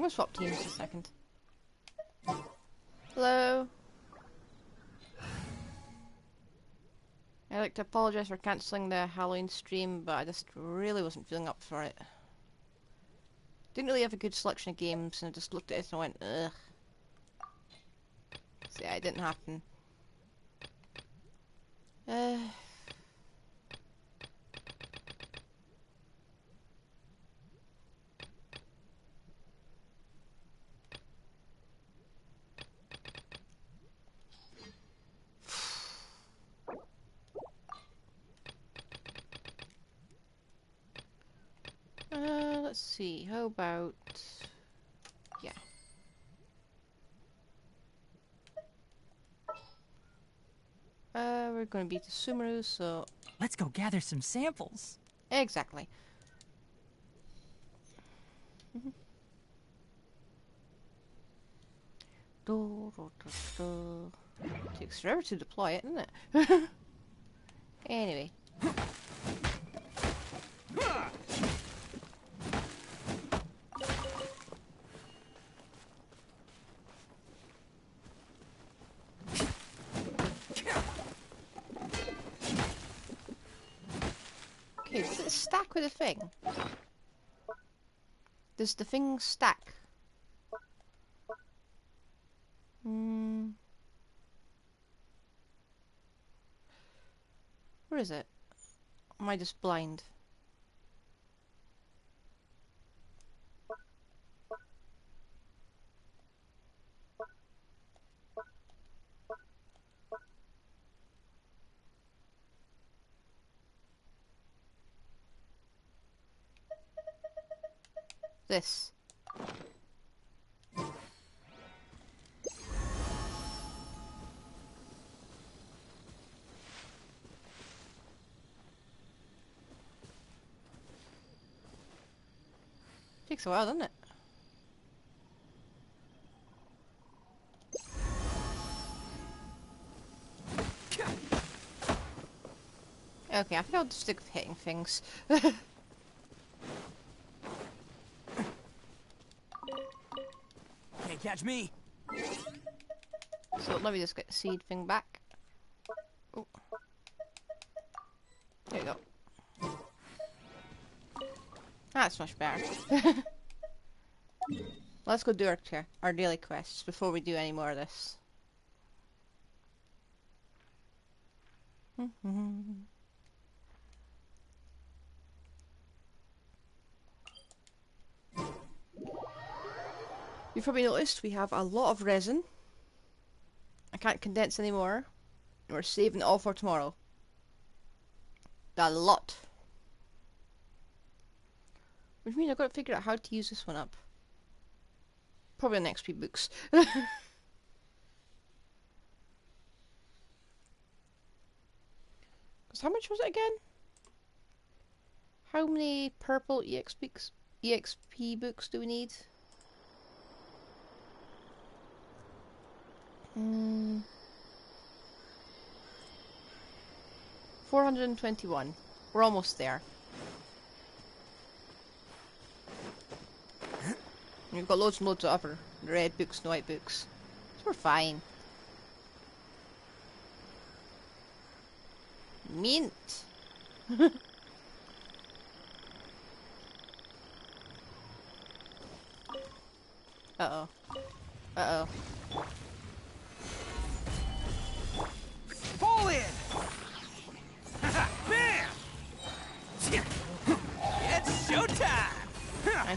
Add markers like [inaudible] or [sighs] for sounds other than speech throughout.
I'm gonna swap teams for a second. Hello. I'd like to apologise for cancelling the Halloween stream, but I just really wasn't feeling up for it. Didn't really have a good selection of games, and I just looked at it and went, ugh. So yeah, it didn't happen. Uh, Uh, let's see. How about yeah. Uh, we're gonna beat the Sumeru, so Let's go gather some samples. exactly. Mhm. Do. Takes forever to deploy it, doesn't it? [laughs] anyway. It stack with a thing? Does the thing stack? Hmm. Where is it? Am I just blind? This. Takes a while, doesn't it? Okay, I think I'll just stick with hitting things. [laughs] catch me. So let me just get the seed thing back. Oh. There you go. That's much better. [laughs] Let's go do our, our daily quests before we do any more of this. You've probably noticed we have a lot of resin. I can't condense anymore. We're saving it all for tomorrow. A lot. Which means I've got to figure out how to use this one up. Probably the next books. [laughs] Because how much was it again? How many purple EX books, EXP books do we need? Mm. 421. We're almost there. [coughs] We've got loads and loads of other red books and white books. So we're fine. Mint! [laughs] Uh-oh. Uh-oh.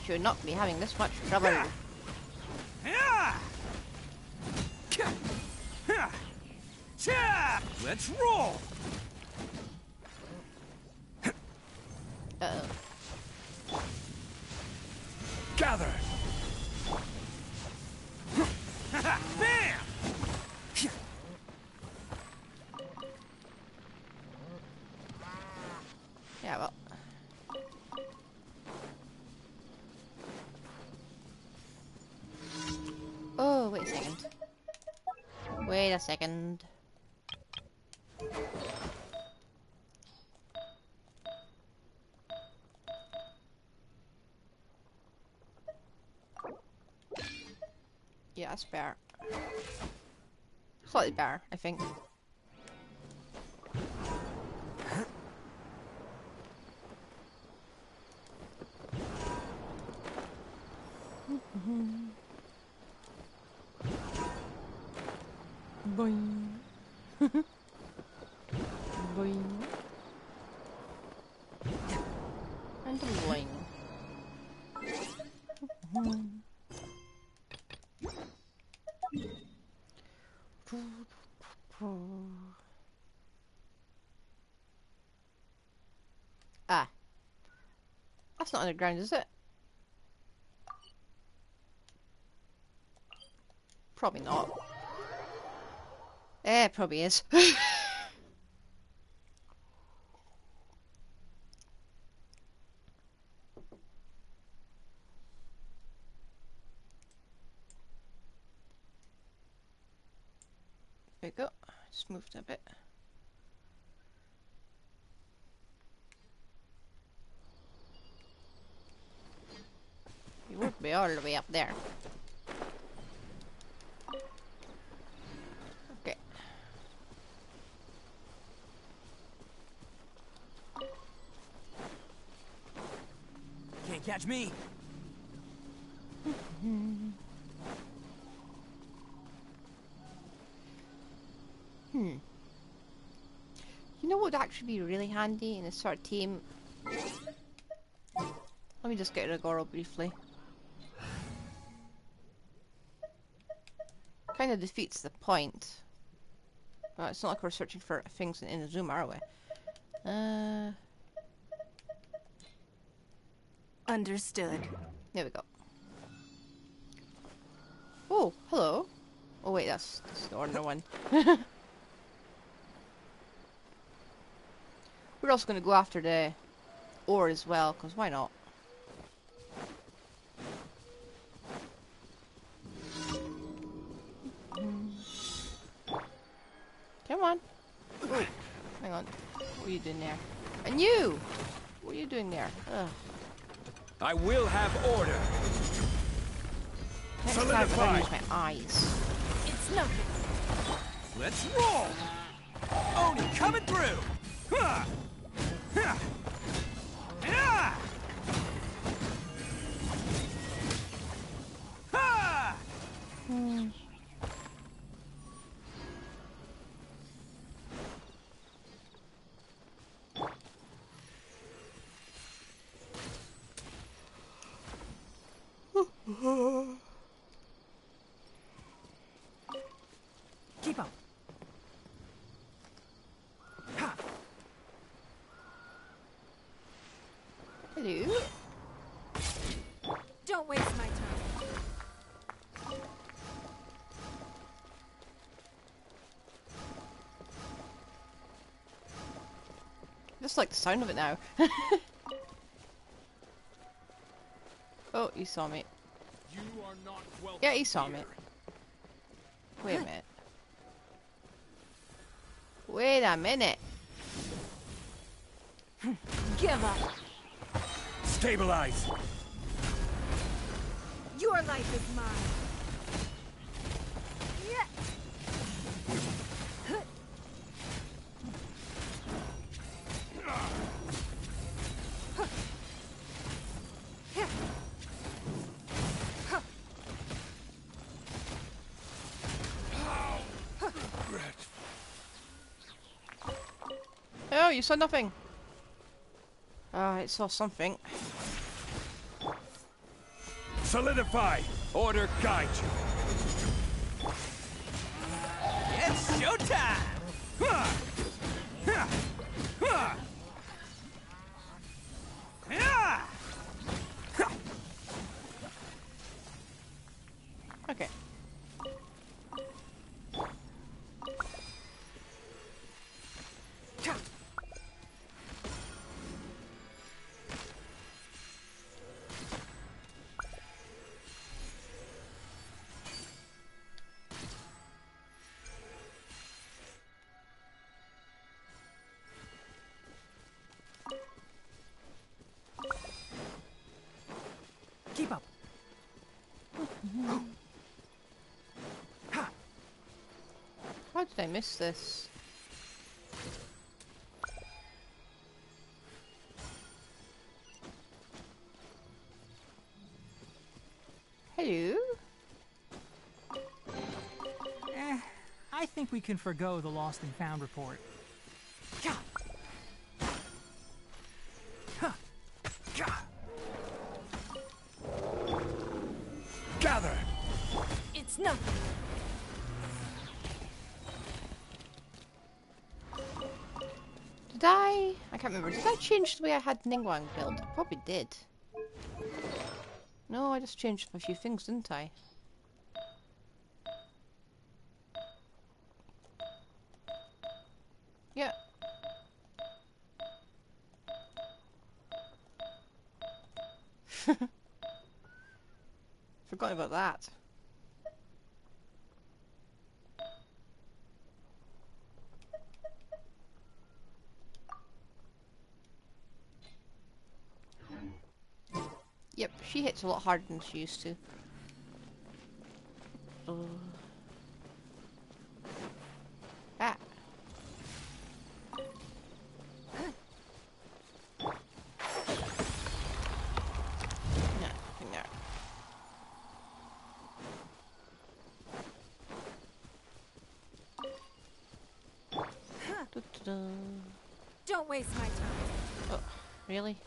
I should not be having this much trouble. Let's roll! A second. Yeah, better. Slightly better, I think. Boing. boing. And a boing. ah. That's not underground, is it? Probably not. Eh, probably is. [laughs] there we go. Just moved a bit. You would be all the way up there. Okay. Can't catch me. Hmm. You know what would actually be really handy in a sort of team? Let me just get rid of Goro briefly. Kind of defeats the point. But it's not like we're searching for things in, in the zoom, are we? Uh, Understood. there we go. Oh, hello. Oh wait, that's, that's the ordinary one. [laughs] We're also going to go after the ore as well, because why not? You doing there? And you! What are you doing there? Ugh. I will have order. Next time I'm use my eyes. It's noted. Let's roll. Oni coming through. Huh. Huh. Just like the sound of it now. [laughs] oh, he saw me. You are not. Yeah, he saw me. Wait a minute. Wait a minute. [laughs] Give up. Stabilize. Your life is mine. Yeah. Oh, you saw nothing. Oh, it saw something. Solidify. Order guide you. It's showtime. Did I miss this? Hello? Eh, I think we can forgo the lost and found report. Can't remember. Did I change the way I had Ningguang built? I probably did. No, I just changed a few things, didn't I? Yeah. [laughs] Forgot about that. Yep, she hits a lot harder than she used to. Uh. Ah. No, no. Du-du-du. Don't waste my time. Oh, really?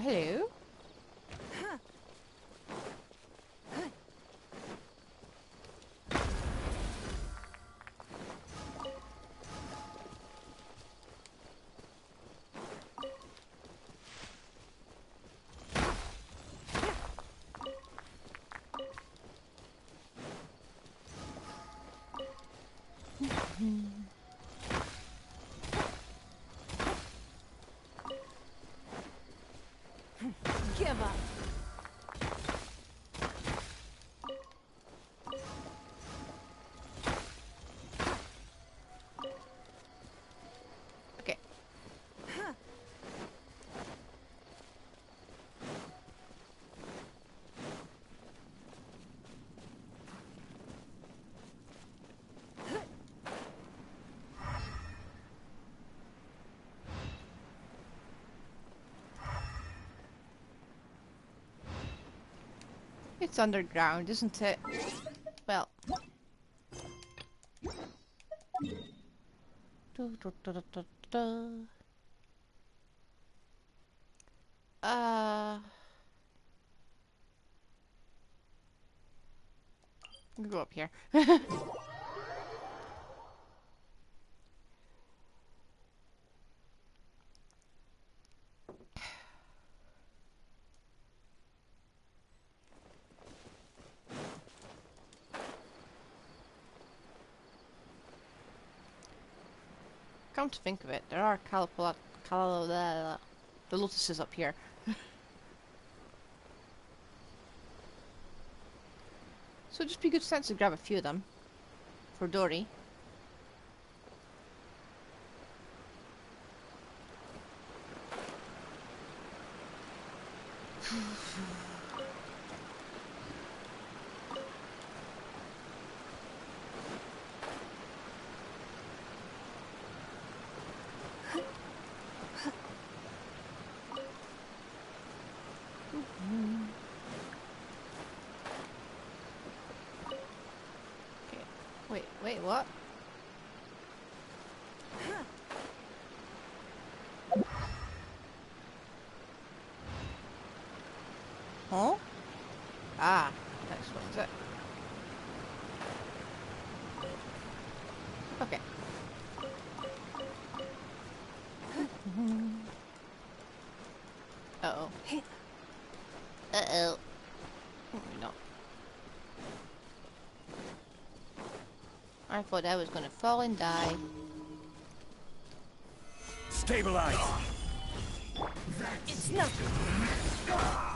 Hello. Give hmm. It's underground, isn't it? Well. Uh. Go up here. [laughs] Come to think of it, there are calipula, cal the lotuses up here. [laughs] so just be good sense to grab a few of them for Dori. Okay. Wait, wait, what? Huh? Ah, that's what is it. Okay. Uh-oh. No. I thought I was gonna fall and die. Stabilize. It's nothing.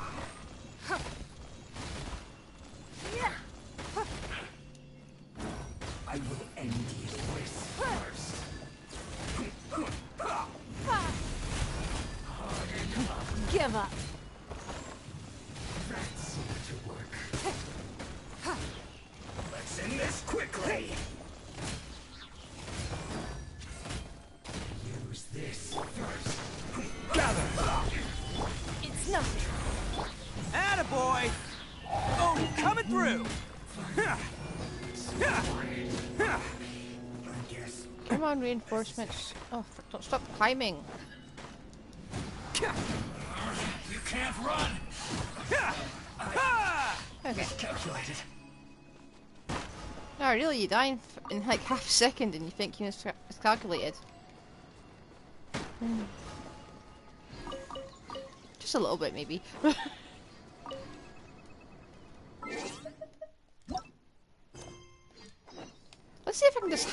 Reinforcements. Oh, don't stop climbing. You can't run. Okay. Calculated. No, really, you die in, in like [laughs] half a second and you think you mis- miscalculated. Hmm. Just a little bit, maybe. [laughs]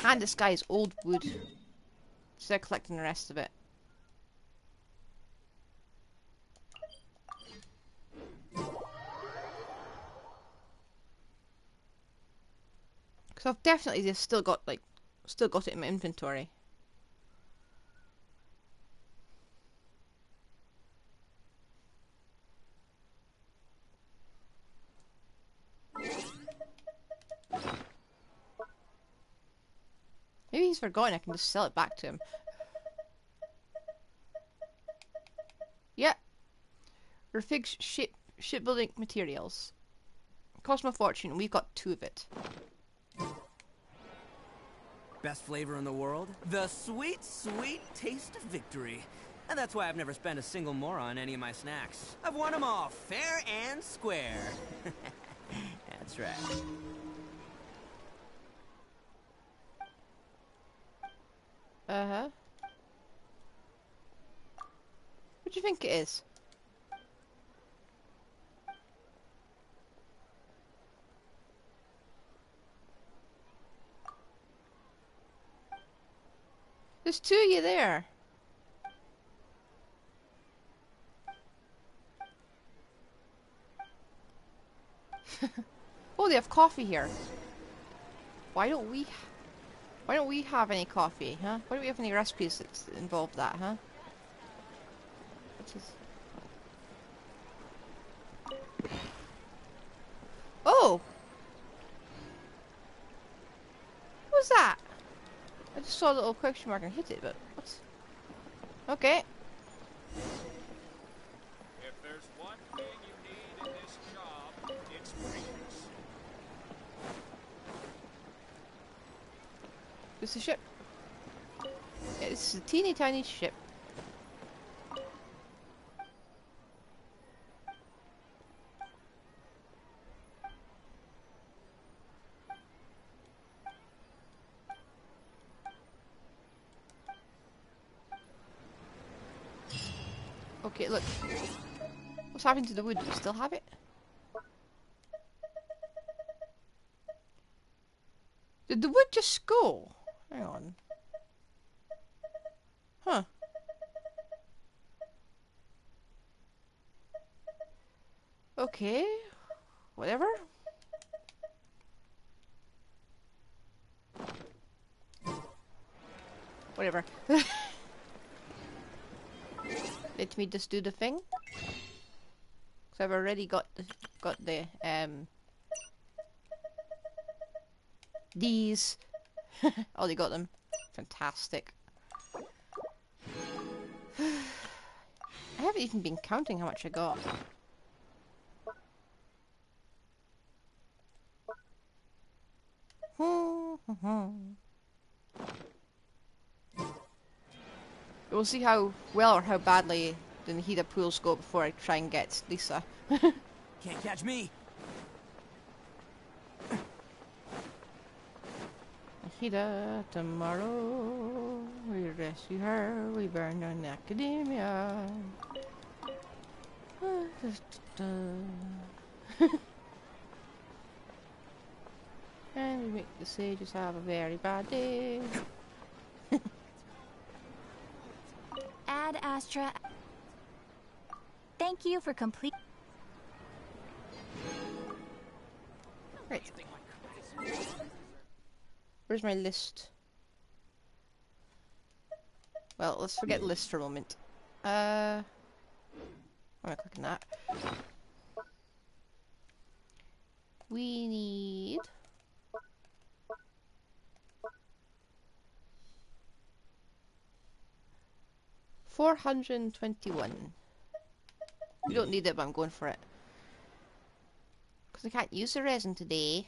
hand this guy old wood. Instead of collecting the rest of it. Because I've definitely just still got, like, still got it in my inventory. Maybe he's forgotten I can just sell it back to him. Yeah. Refig's ship shipbuilding materials. Cost my fortune, we've got two of it. Best flavor in the world? The sweet, sweet taste of victory. And that's why I've never spent a single more on any of my snacks. I've won them all, fair and square. [laughs] that's right. Uh huh. What do you think it is? There's two of you there. [laughs] oh, they have coffee here. Why don't we? Why don't we have any coffee, huh? Why don't we have any recipes that involve that, huh? Oh! What was that? I just saw a little question mark and hit it, but what's... Okay. If there's one thing you need in this job, it's patience. This is a ship. Yeah, this is a teeny tiny ship. Okay, look. What's happened to the wood? Do you still have it? Did the wood just go? Hang on. Huh. Okay. Whatever. Whatever. [laughs] Let me just do the thing. Cause I've already got the got the um these. [laughs] oh, they got them. Fantastic. [sighs] I haven't even been counting how much I got. [laughs] We'll see how well or how badly the Nahida pools go before I try and get Lisa. [laughs] Can't catch me. Nahida, tomorrow we rescue her, we burn down academia. [laughs] and we make the sages have a very bad day. [laughs] Ad Astra. Thank you for complete. Right. Where's my list? Well, let's forget list for a moment. Uh, I'm gonna click on that. We need four hundred and twenty-one. We don't need it, but I'm going for it. Because I can't use the resin today.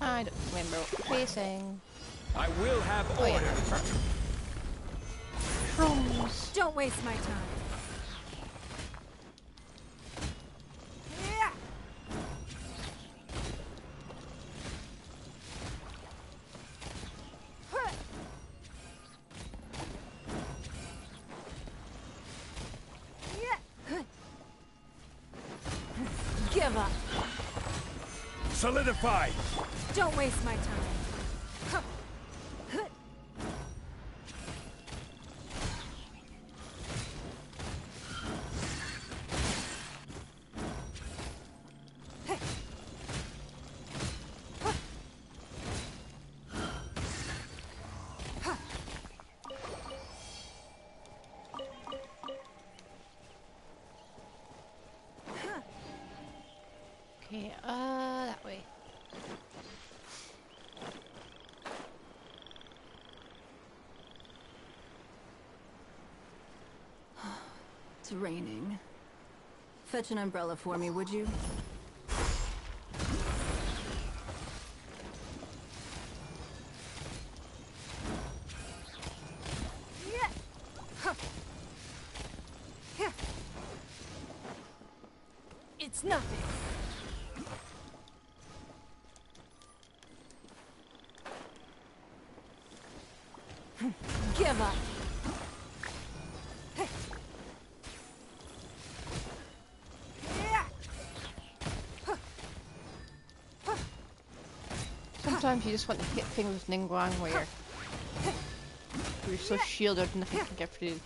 I don't remember what. I will have Oh yeah, order. Crumbs. Don't waste my time. Give up. Solidify! Don't waste my time. It's raining. Fetch an umbrella for me, would you? You just want to hit things with Ningguang where you're so shielded nothing can get through.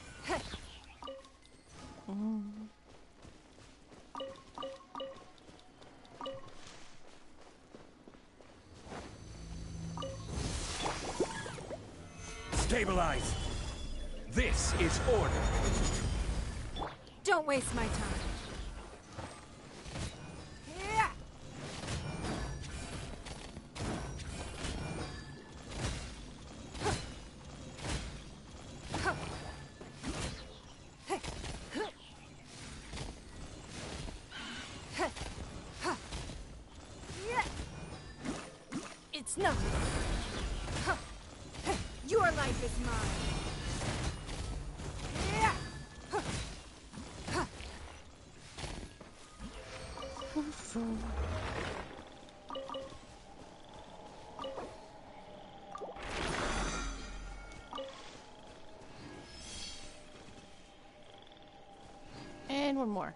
More.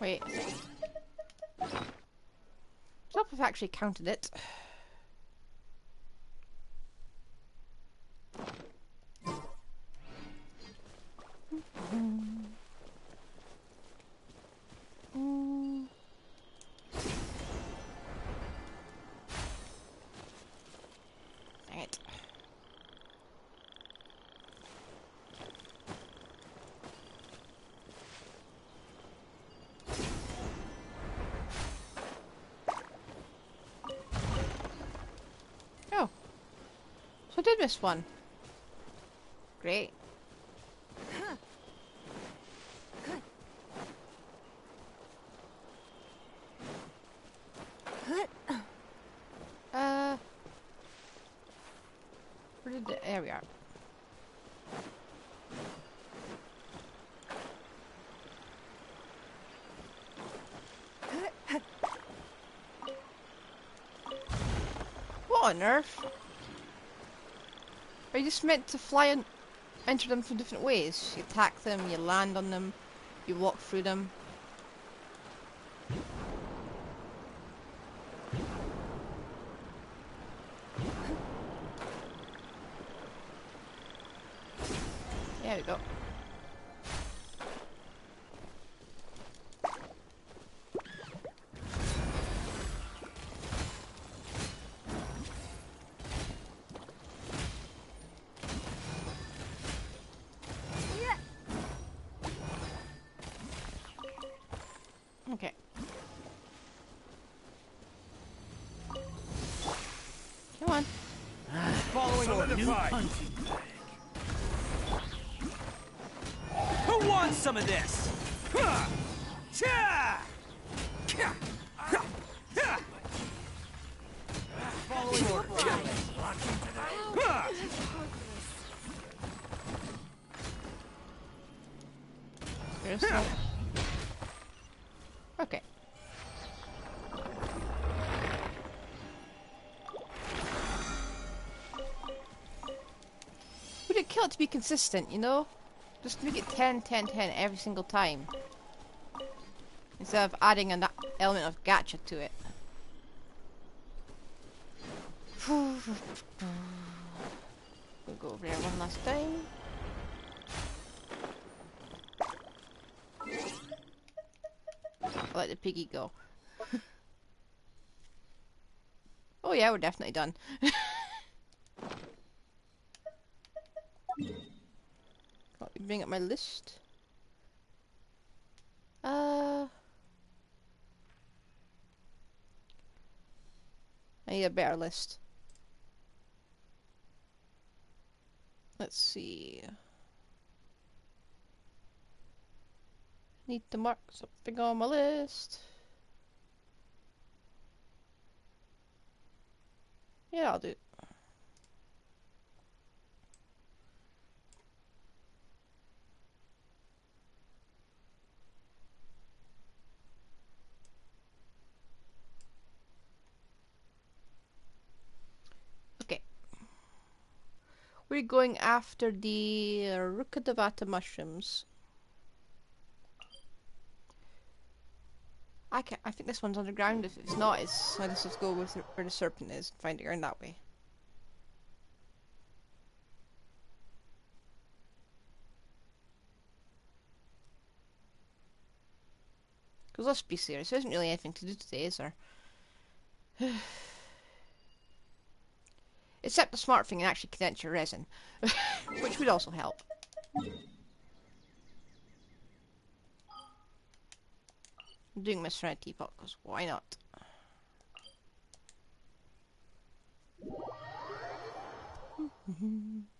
Wait. Stop if I actually counted it. This one. Great. Uh, where did the, there we are. What on earth? Are you just meant to fly and enter them from different ways? You attack them, you land on them, you walk through them. Okay. Come on. Following orders. Solidified. Who wants some of this? Consistent, you know? Just make it 10, 10, 10 every single time. Instead of adding an element of gacha to it. We'll go over there one last time. Let the piggy go. [laughs] oh yeah, we're definitely done. [laughs] bring up my list. Uh, I need a better list. Let's see. Need to mark something on my list. Yeah, I'll do it. Okay. We're going after the Rukkhadevata mushrooms. I can I think this one's underground. If it's not, it's I just go with where the serpent is and find it around that way. Because let's be serious, there isn't really anything to do today, is there? [sighs] [sighs] [sighs] Except the smart thing and actually condense your resin, [laughs] which would also help. I'm doing my Serenity teapot because why not? [laughs]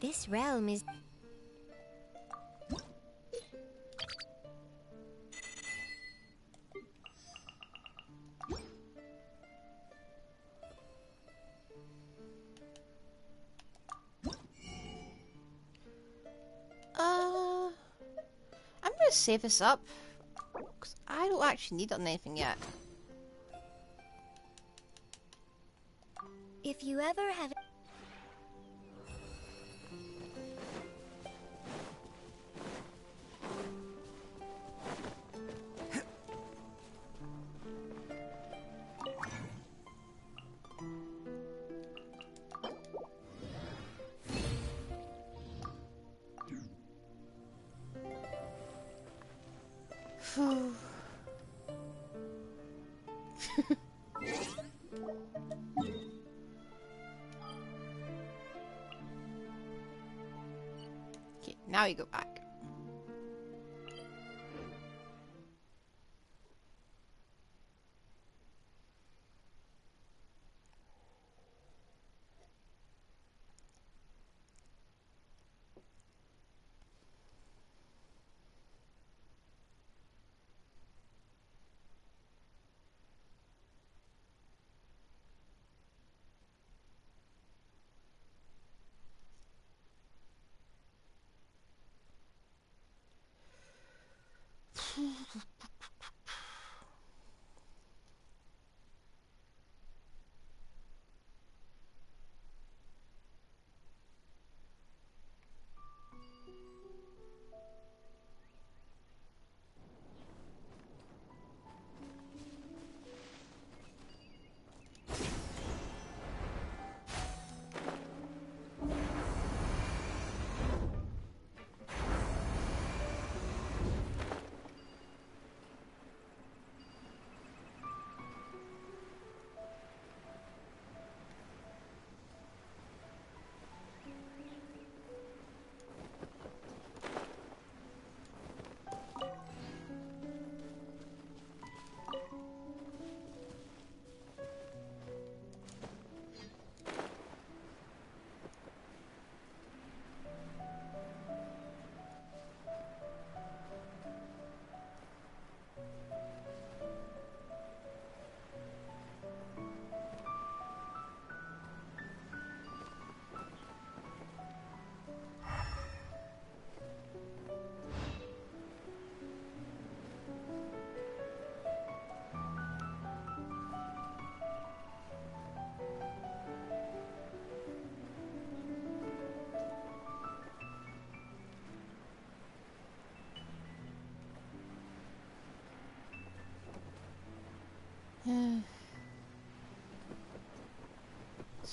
This realm is. Gonna save this up. 'cause I don't actually need it on anything yet. If you ever have. Now you go back.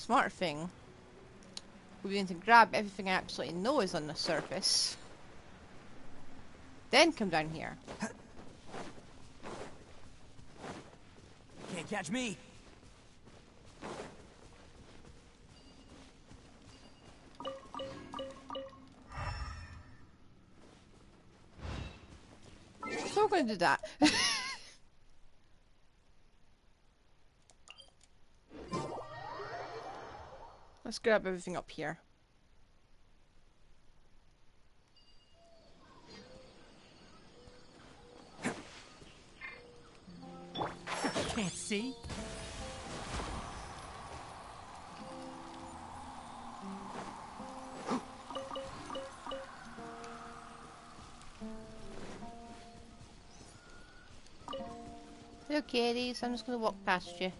Smart thing would be to grab everything I absolutely know is on the surface. Then come down here. Can't catch me. So going to do that. [laughs] Let's grab everything up here. Can't see? Hello, kitties. I'm just going to walk past you.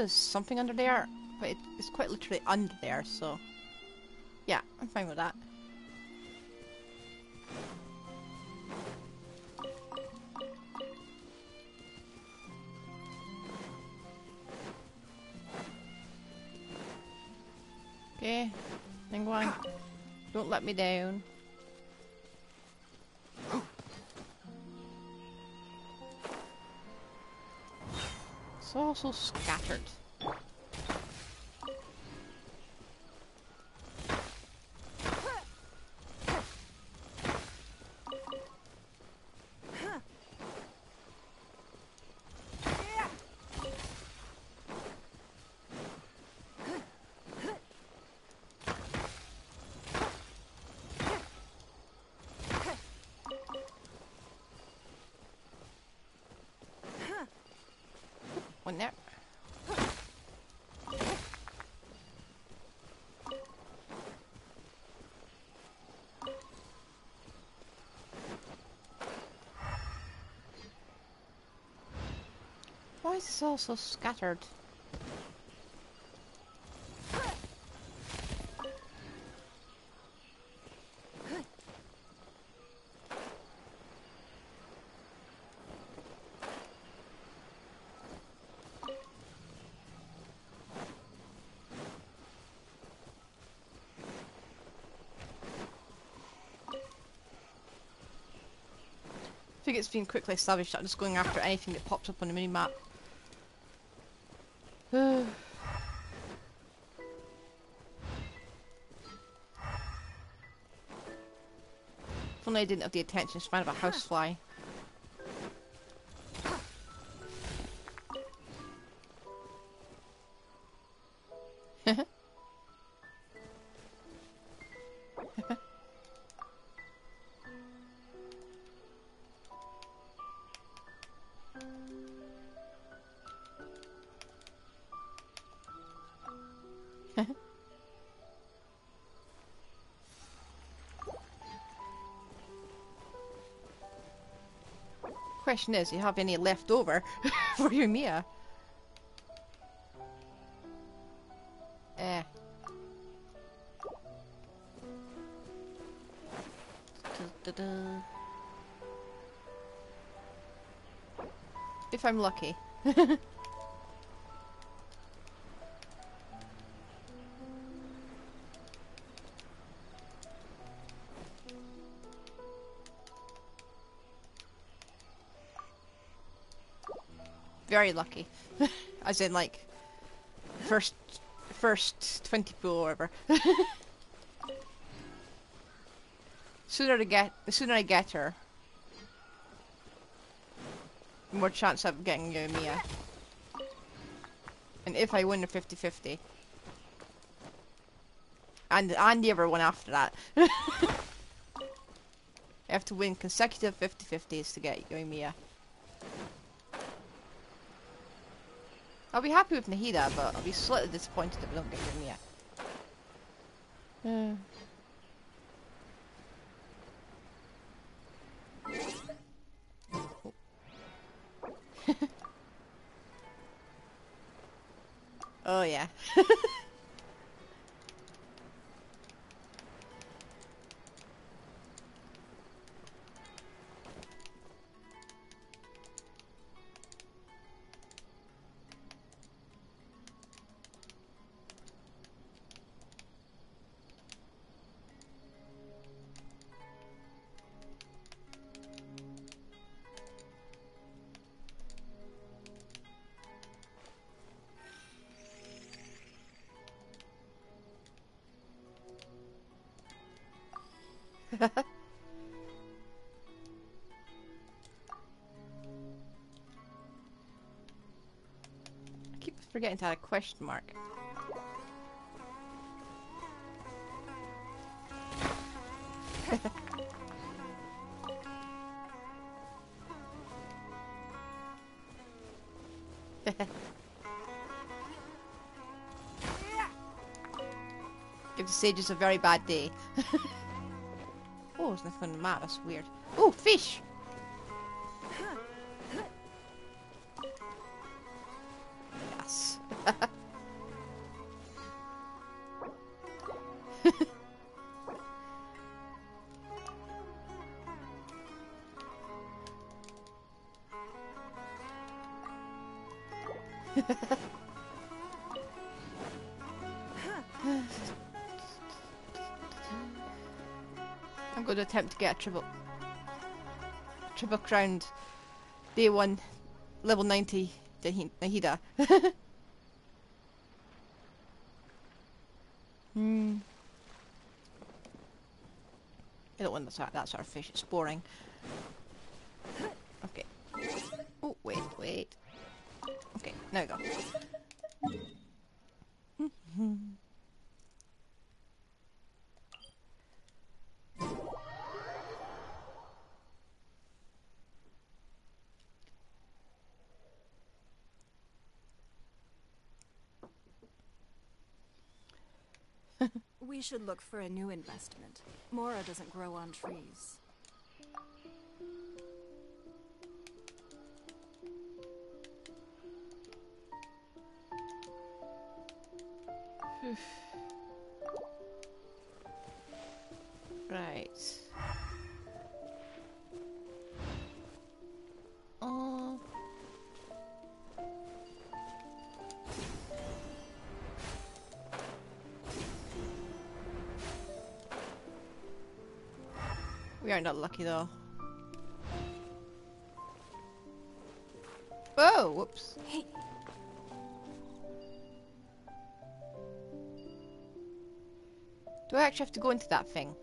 There's something under there, but it, it's quite literally under there, so... Yeah, I'm fine with that. Okay, Ningguang, [sighs] don't let me down. It's also scattered. It's also scattered. I think it's being quickly established that I'm just going after anything that pops up on the minimap. I didn't have the attention span of a housefly. Question is, do you have any left over [laughs] for Yoimiya? Eh. Da-da-da. If I'm lucky. [laughs] Very lucky. [laughs] As in, like, first, first 20 pool or whatever. [laughs] sooner to get, the sooner I get her, more chance of getting Yoimiya. And if I win the 50-50. And, and the other one after that. [laughs] I have to win consecutive 50-50s to get Yoimiya. I'll be happy with Nahida, but I'll be slightly disappointed if we don't get Yoimiya. [laughs] Uh. oh yeah. [laughs] I keep forgetting to a question mark. Give the sages a very bad day. [laughs] oh, there's nothing on the map, that's weird. Oh, fish! Attempt to get a triple, triple crowned day one, level 90 Nahida. [laughs] hmm. I don't want that sort, that sort of fish, it's boring. Okay. Oh, wait, wait. Okay, now we go. We should look for a new investment. Mora doesn't grow on trees. kind of lucky though. Oh, whoops. Do I actually have to go into that thing?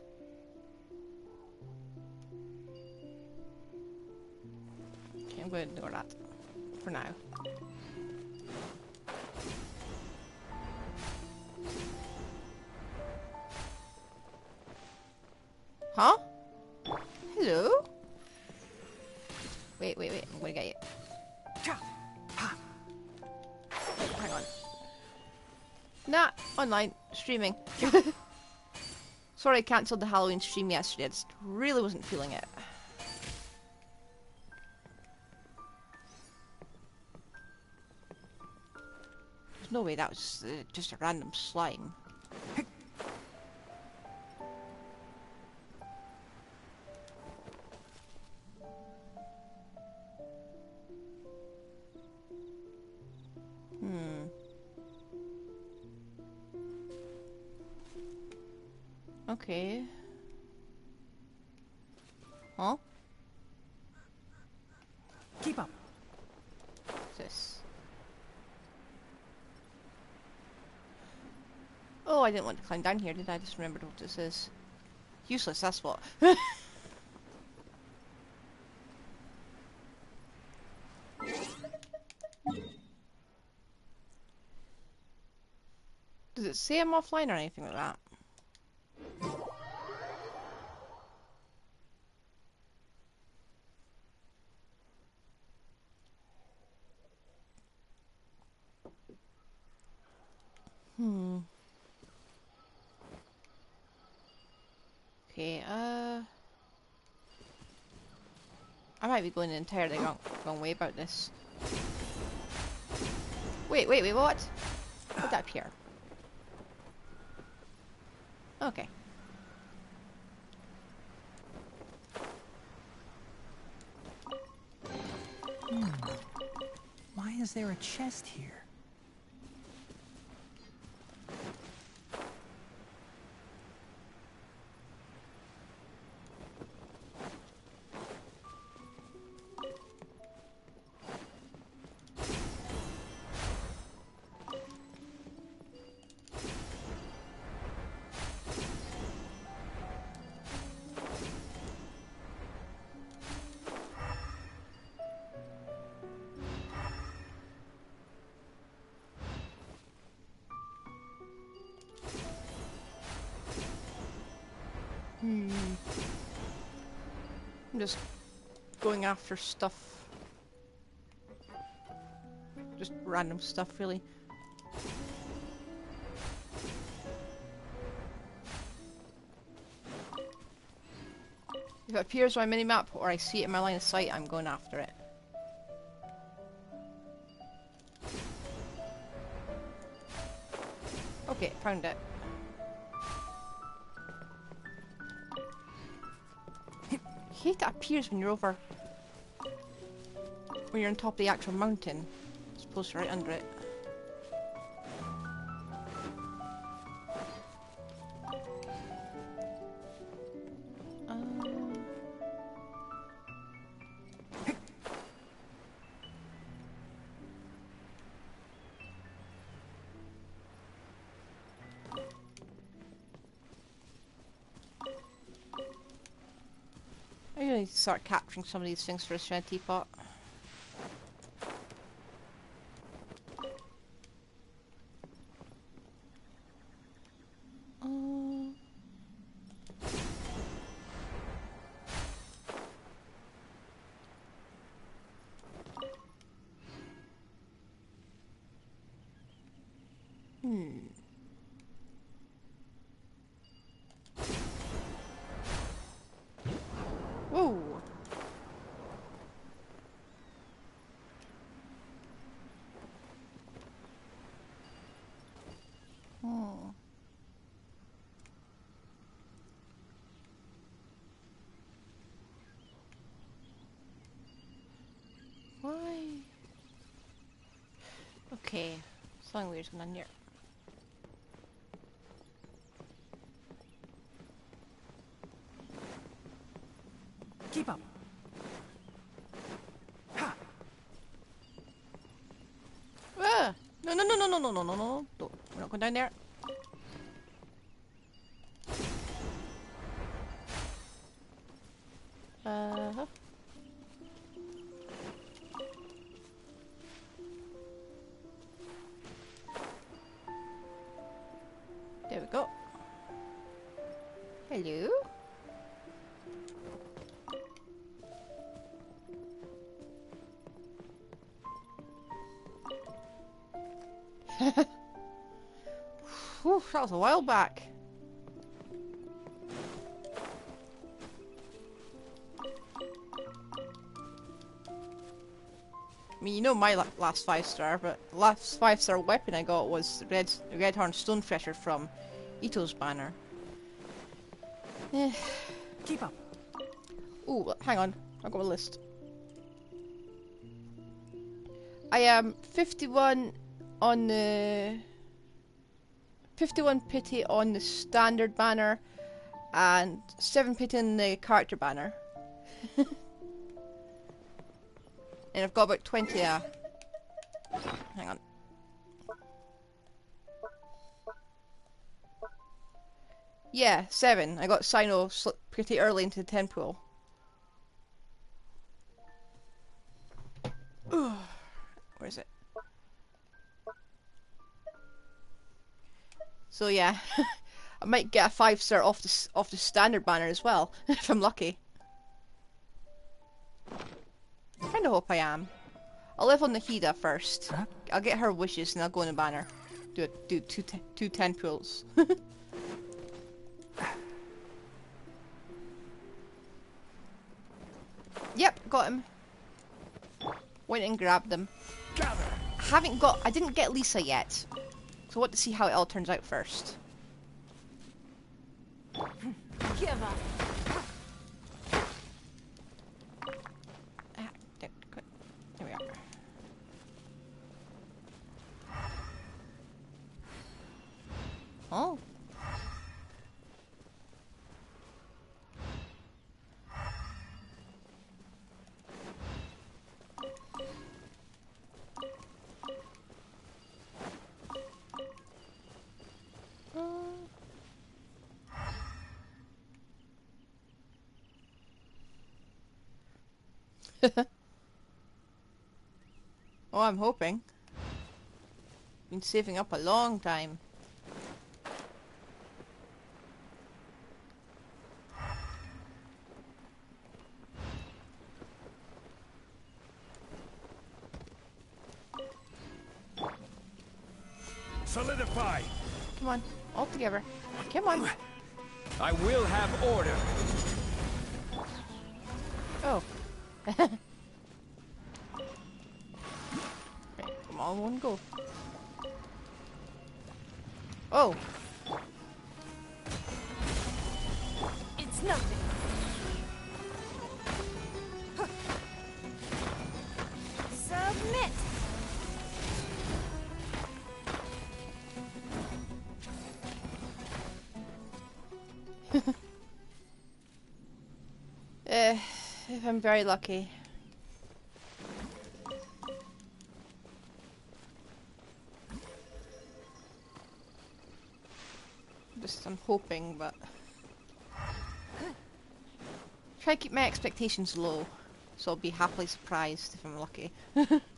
Online, streaming. [laughs] Sorry I cancelled the Halloween stream yesterday. I just really wasn't feeling it. There's no way that was uh, just a random slime. Climb down here, did I? Just remembered what this is. Useless, that's what. [laughs] Does it say I'm offline or anything like that? Hmm. Okay, uh... I might be going entirely wrong, wrong way about this. Wait, wait, wait, what? Put that up here. Okay. Hmm. Why is there a chest here? Going after stuff. Just random stuff, really. If it appears on my minimap or I see it in my line of sight, I'm going after it. Okay, found it. Hate it appears when you're over... When you're on top of the actual mountain. Opposed to right under it. I need to start capturing some of these things for a shred teapot. Why? Okay, something weird's going on here. Keep up. Ha! no, no, no, no, no, no. Don't. We're not going down there. Was a while back. I mean, you know my last five star, but the last five star weapon I got was the red red horn stone Stonethresher from Itto's banner. Eh. Keep up. Ooh, hang on. I've got a list. I am 51 on the 51 pity on the standard banner and 7 pity on the character banner. [laughs] and I've got about 20 uh hang on. Yeah, 7. I got Cyno pretty early into the 10 pool. So yeah, [laughs] I might get a five star off the off the standard banner as well [laughs] if I'm lucky. Kind of hope I am. I'll live on Nahida first. I'll get her wishes and I'll go on the banner. Do it. Do two te- two ten pools. [laughs] yep, got him. Went and grabbed them. Gather. Haven't got. I didn't get Lisa yet, so want to see how it all turns out first. Give up. [laughs] Oh, I'm hoping. Been saving up a long time. Solidify. Come on, all together. Come on. I will have order. Right, come on, one go. Oh, It's nothing. If I'm very lucky. Just I'm hoping, but try to keep my expectations low, so I'll be happily surprised if I'm lucky. [laughs]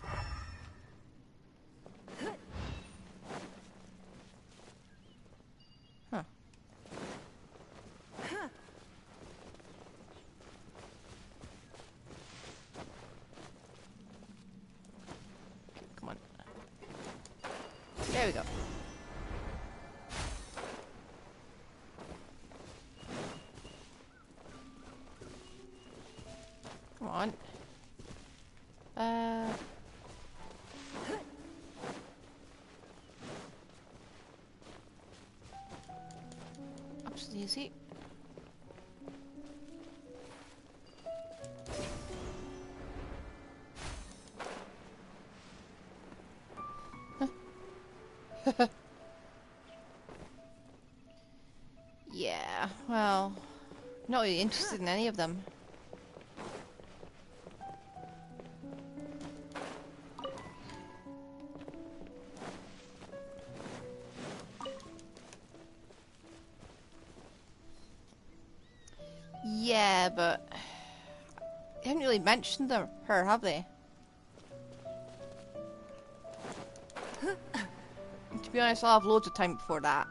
interested in any of them. Yeah, but they haven't really mentioned them, her, have they? [laughs] to be honest, I'll have loads of time before that.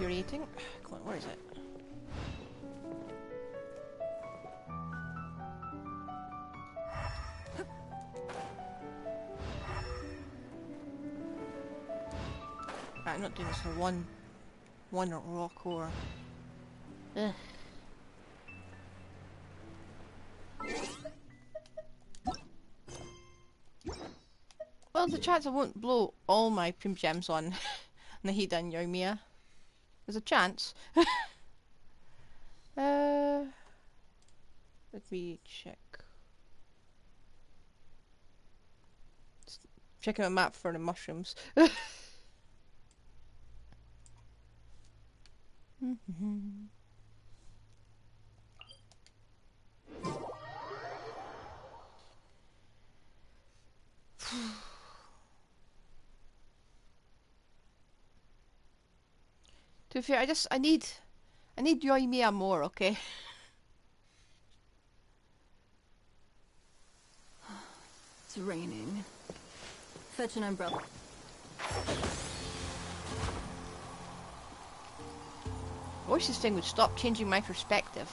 Infuriating. [sighs] Come on, where is it? Right, I'm not doing this for one, one rock or. Ugh. [sighs] Well, the chance I won't blow all my primogems on Nahida and Yoimiya. There's a chance. [laughs] uh, let me check. Checking a map for the mushrooms. [laughs] be fair, I just I need I need Yoimiya more, okay? [sighs] It's raining. Fetch an umbrella. I wish this thing would stop changing my perspective.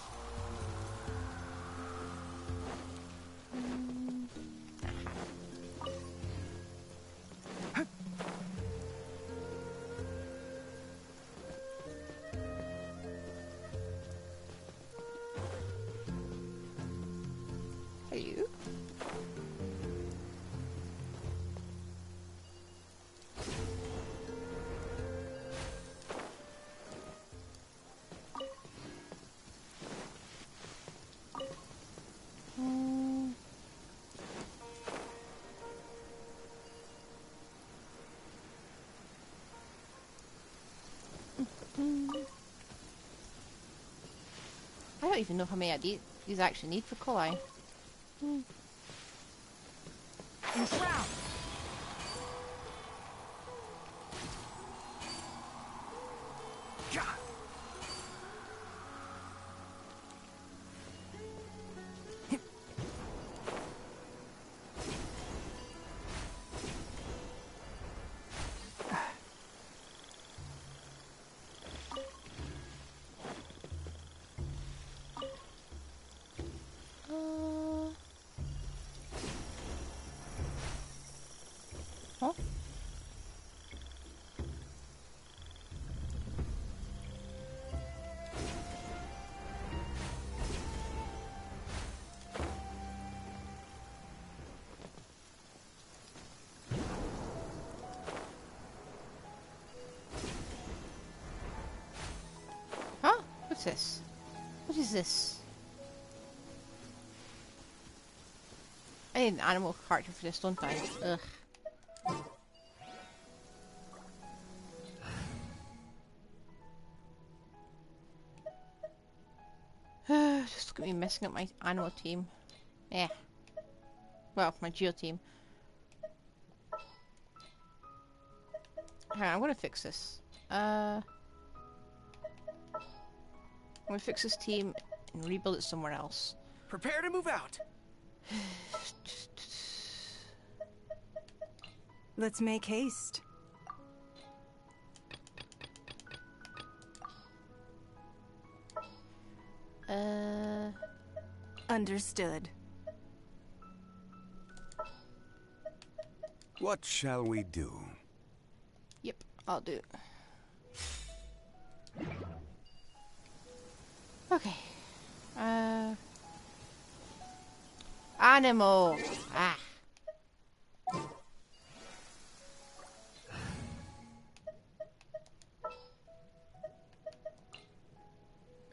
Don't even know how many I need, these actually need for Collei. Enshroud! Hmm. This? What is this? I need an Anemo character for this, don't I? Ugh. [sighs] Just look at me messing up my Anemo team. Yeah. Well, my geo team. Alright, I'm gonna fix this. Uh, gonna fix this team and rebuild it somewhere else. Prepare to move out. Let's make haste. Uh, Understood. What shall we do? yep, I'll do it. Okay. Uh, Anemo. Ah.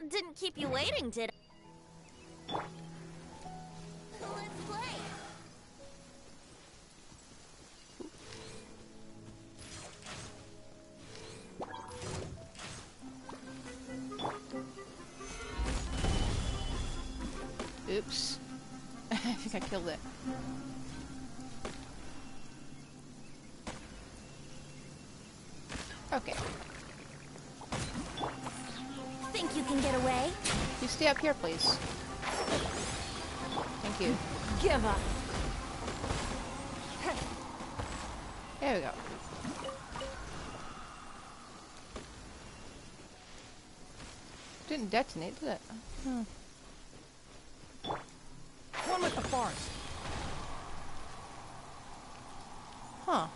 Didn't keep you waiting, did I? Stay up here, please. Thank you. Give up. There we go. Didn't detonate, did it? Hmm. One with the forest. Huh.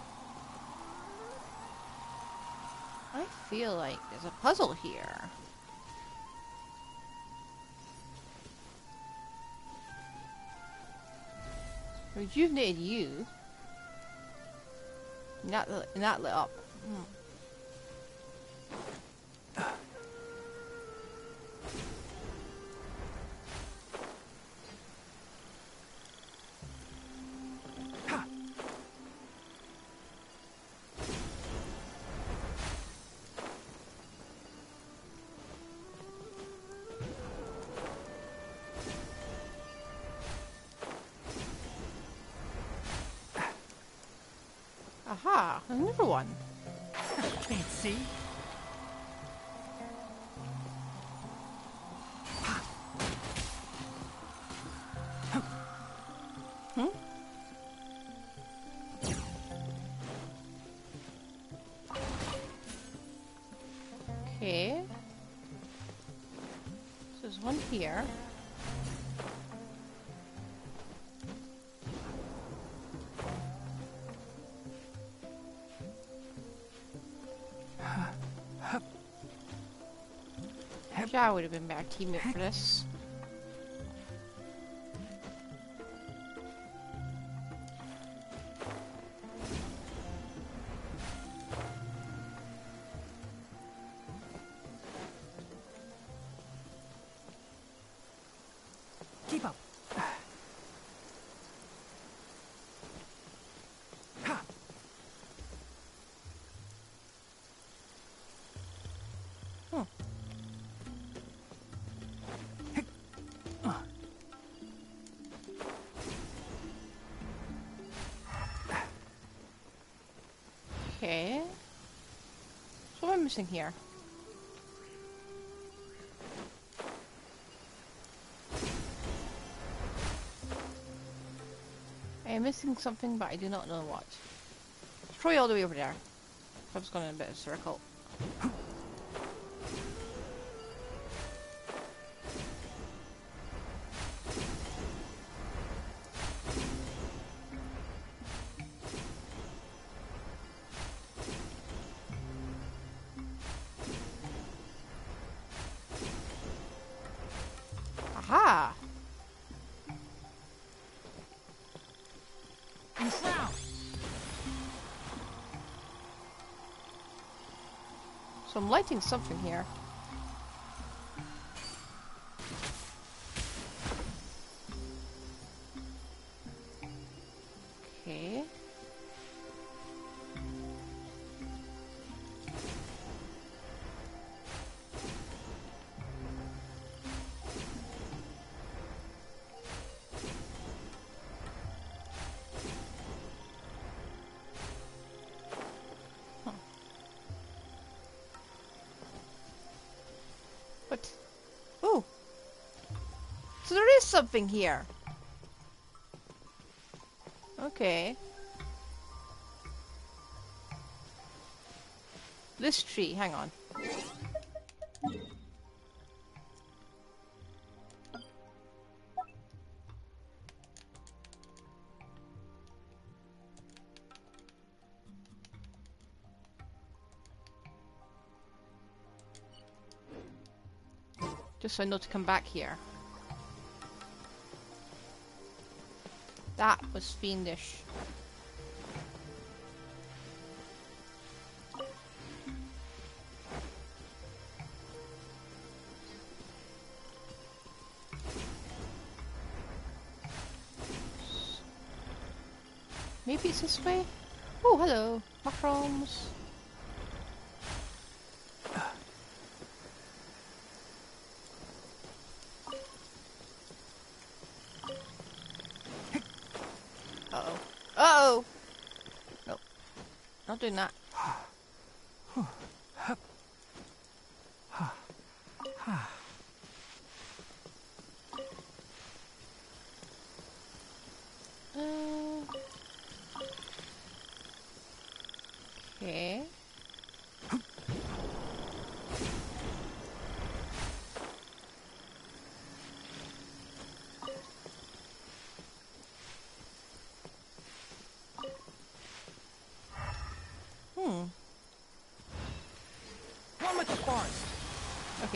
I feel like there's a puzzle here. Rejuvenated you. Not not lit up. Hmm. Aha, another one. Can't see. Hmm? Okay. So there's one here. Ja would have been better teammate for this. Here? I am missing something, but I do not know what. It's probably all the way over there. I'm just going in a bit of a circle. I'm lighting something here. Something here! Okay. This tree, hang on. Just so I know to come back here. That was fiendish. Maybe it's this way? Oh, hello. Mushrooms. Uh-oh. Uh-oh! Nope. Not doing that.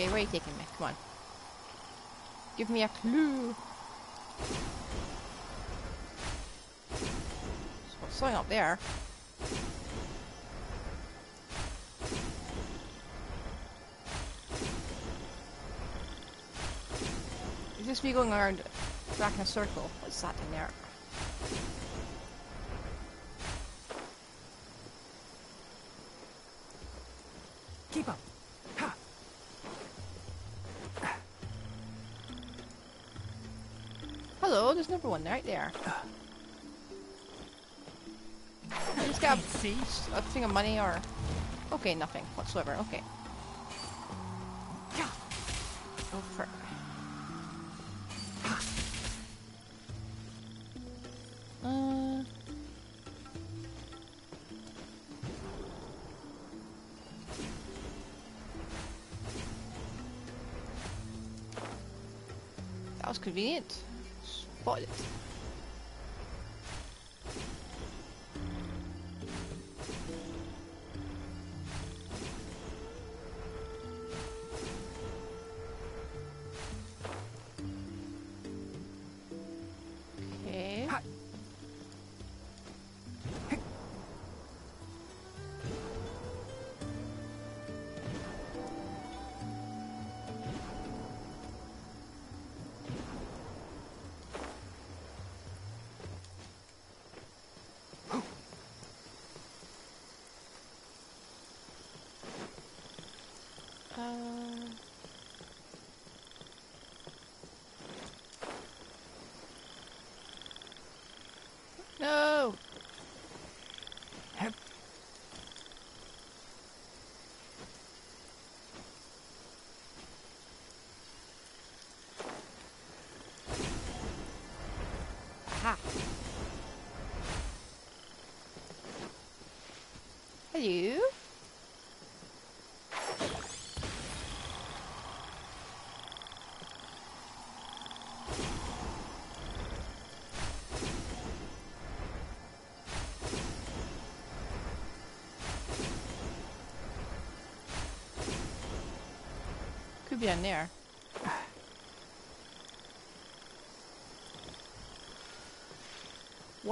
Okay, where are you taking me? Come on. Give me a clue. What's something up there? Is this me going around back in a circle? What's that in there? There. I just got a thing of money or... Okay, nothing whatsoever. Okay. For. Uh, that was convenient. Aha. Hello. Could be in there.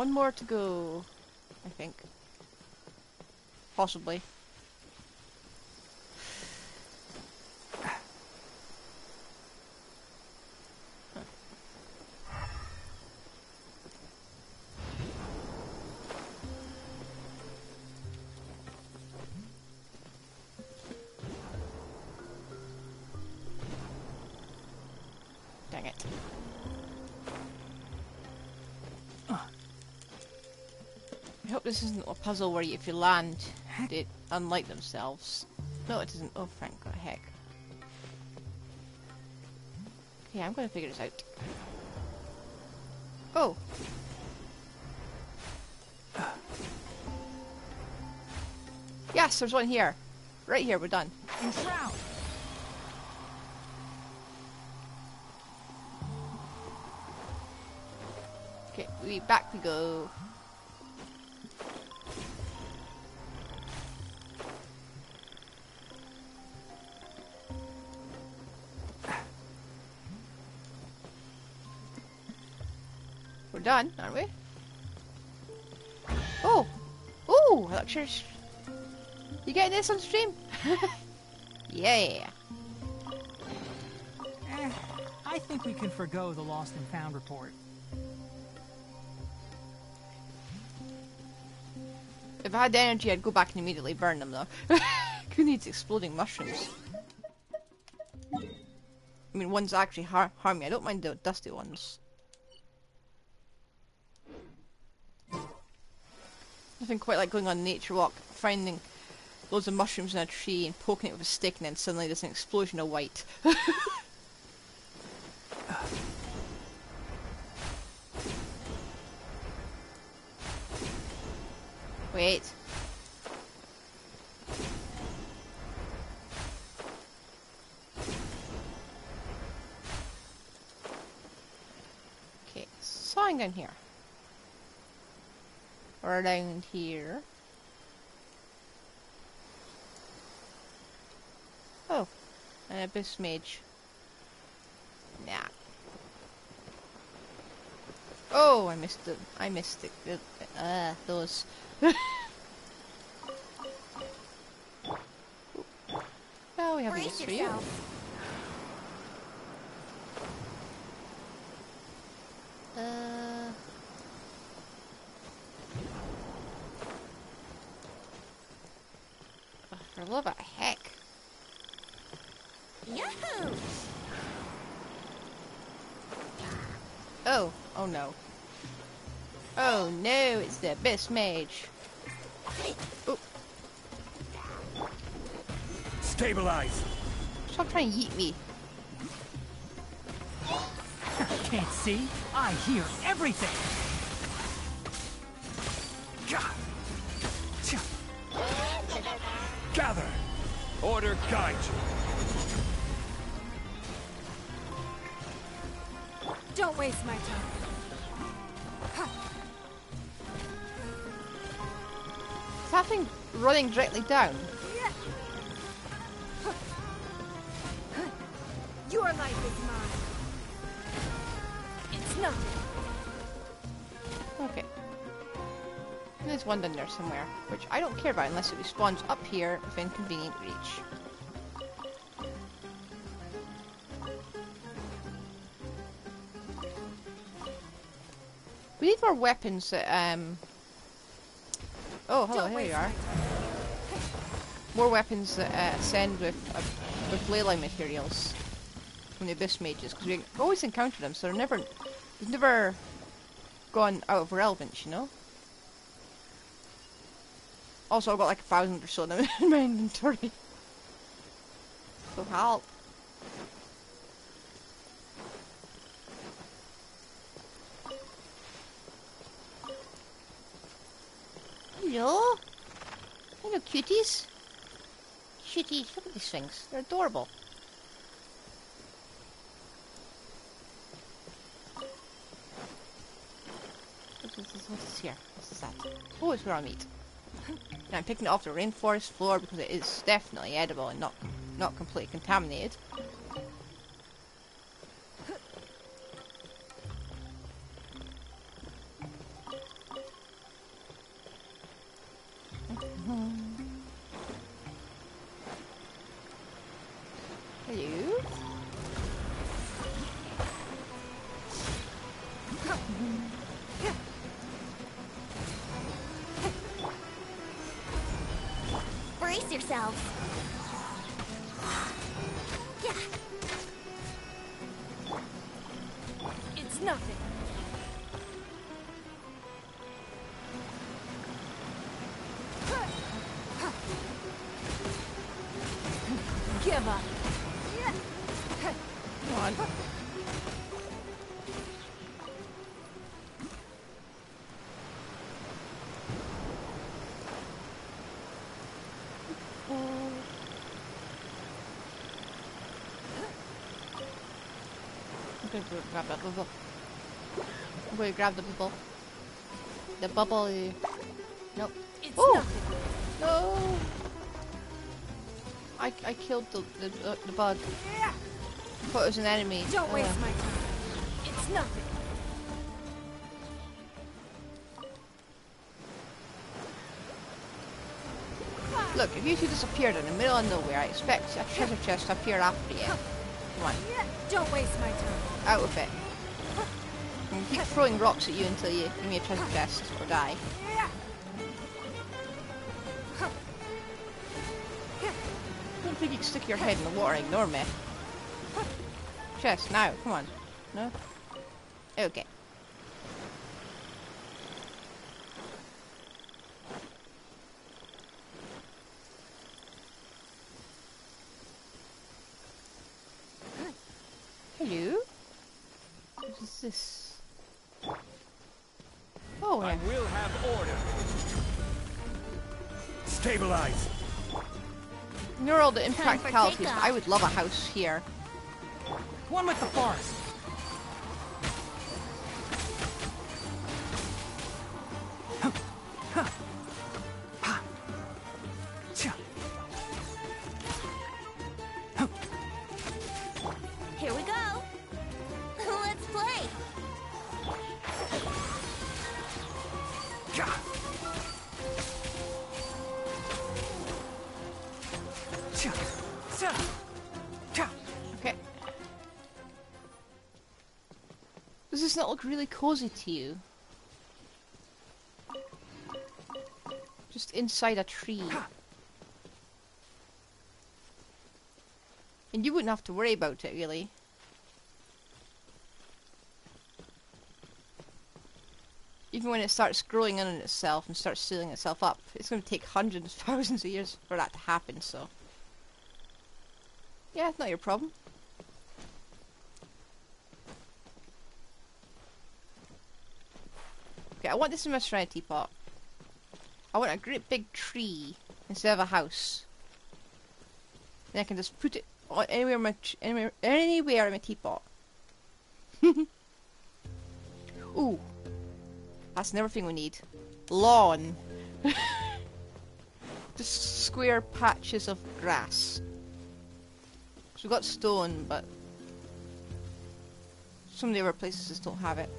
One more to go, I think. Possibly. Hope this isn't a puzzle where you, if you land, they unlike themselves. No, it isn't. Oh, thank God, heck. Okay, I'm gonna figure this out. Oh! Yes, there's one here. Right here, we're done. Okay, we back we go. Lectures. You getting this on stream? [laughs] yeah! Eh, I think we can forgo the lost and found report. If I had the energy, I'd go back and immediately burn them, though. [laughs] Who needs exploding mushrooms? I mean, ones actually har harm me. I don't mind the dusty ones. Nothing quite like going on a nature walk, finding loads of mushrooms in a tree and poking it with a stick, and then suddenly there's an explosion of white. [laughs] Wait. Okay, sawing down here. Around here. Oh, An abyss mage. Nah. Oh, I missed it. I missed it. Uh, those. [laughs] well, we have Brace for you. yourself. Uh. oh, For love of heck. Yahoo! Oh, oh no. Oh no, it's the Abyss Mage. Stabilize. Stop trying to yeet me. Can't see? I hear everything! Gather. Order guide you. Running directly down? [laughs] Your life is mine. It's nothing. Okay. There's one down there somewhere, which I don't care about unless it respawns up here within convenient reach. We need more weapons that, um... Oh, hello, here you are. More weapons that uh, ascend with, uh, with leyline materials from the Abyss Mages, because we always encounter them, so they're never... They've never gone out of relevance, you know? Also, I've got like a thousand or so [laughs] in my inventory. So help. Hello? Hello, cuties. Look at these things. They're adorable. What's here? What's this at? Oh, it's raw meat. [laughs] I'm picking it off the rainforest floor because it is definitely edible and not not completely contaminated. Grab that bubble. I'm grab the bubble. The bubble. Nope. It's Oh! nothing. No! I, I killed the, the, uh, the bug. Thought it was an enemy. Don't Uh, waste my time. It's nothing. Look, if you two disappeared in the middle of nowhere, I expect a treasure chest to appear after you. Come on, Don't waste my time. out of it. I'm keep throwing rocks at you until you give me a treasure chest or die. I don't think you can stick your head in the water and ignore me. Chest, now, come on. No? I would love a house here. One with the forest! Look really cozy to you? Just inside a tree. And you wouldn't have to worry about it, really. Even when it starts growing in on itself and starts sealing itself up, it's going to take hundreds of [laughs] thousands of years for that to happen, so... Yeah, it's not your problem. I want this in my Serenitea Pot. I want a great big tree instead of a house. Then I can just put it anywhere in my anywhere anywhere in my teapot. [laughs] Ooh, that's another thing we need. Lawn. [laughs] just square patches of grass. So we've got stone, but some of the other places just don't have it.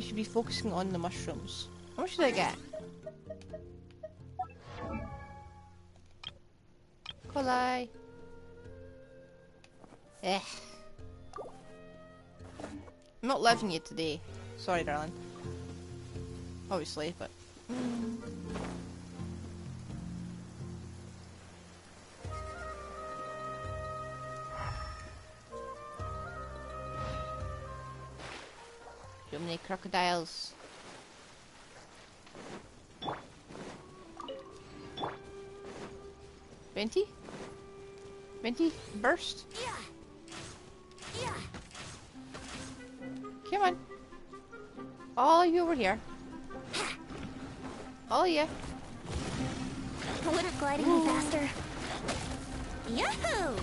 I should be focusing on the mushrooms. How much should I get? Collei. Eh. I'm not loving you today. Sorry, darling. Obviously, but. So crocodiles. Venti? Venti, burst. Come on. All of you over here. All of you. Would have glided me faster. Yahoo!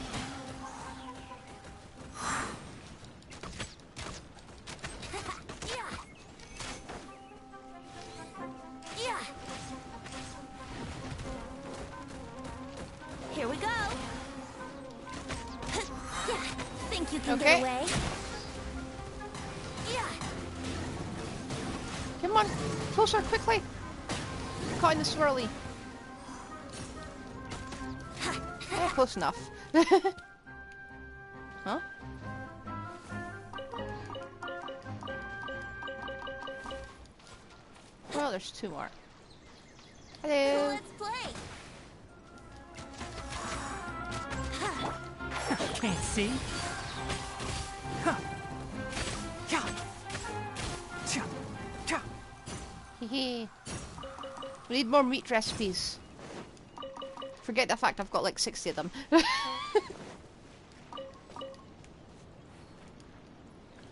Enough. [laughs] huh? Well, there's two more. Hello. Let's play. Can't see. Huh. Yeah. Cha. Cha. Hehe. we need more meat recipes. Forget the fact I've got like 60 of them. [laughs]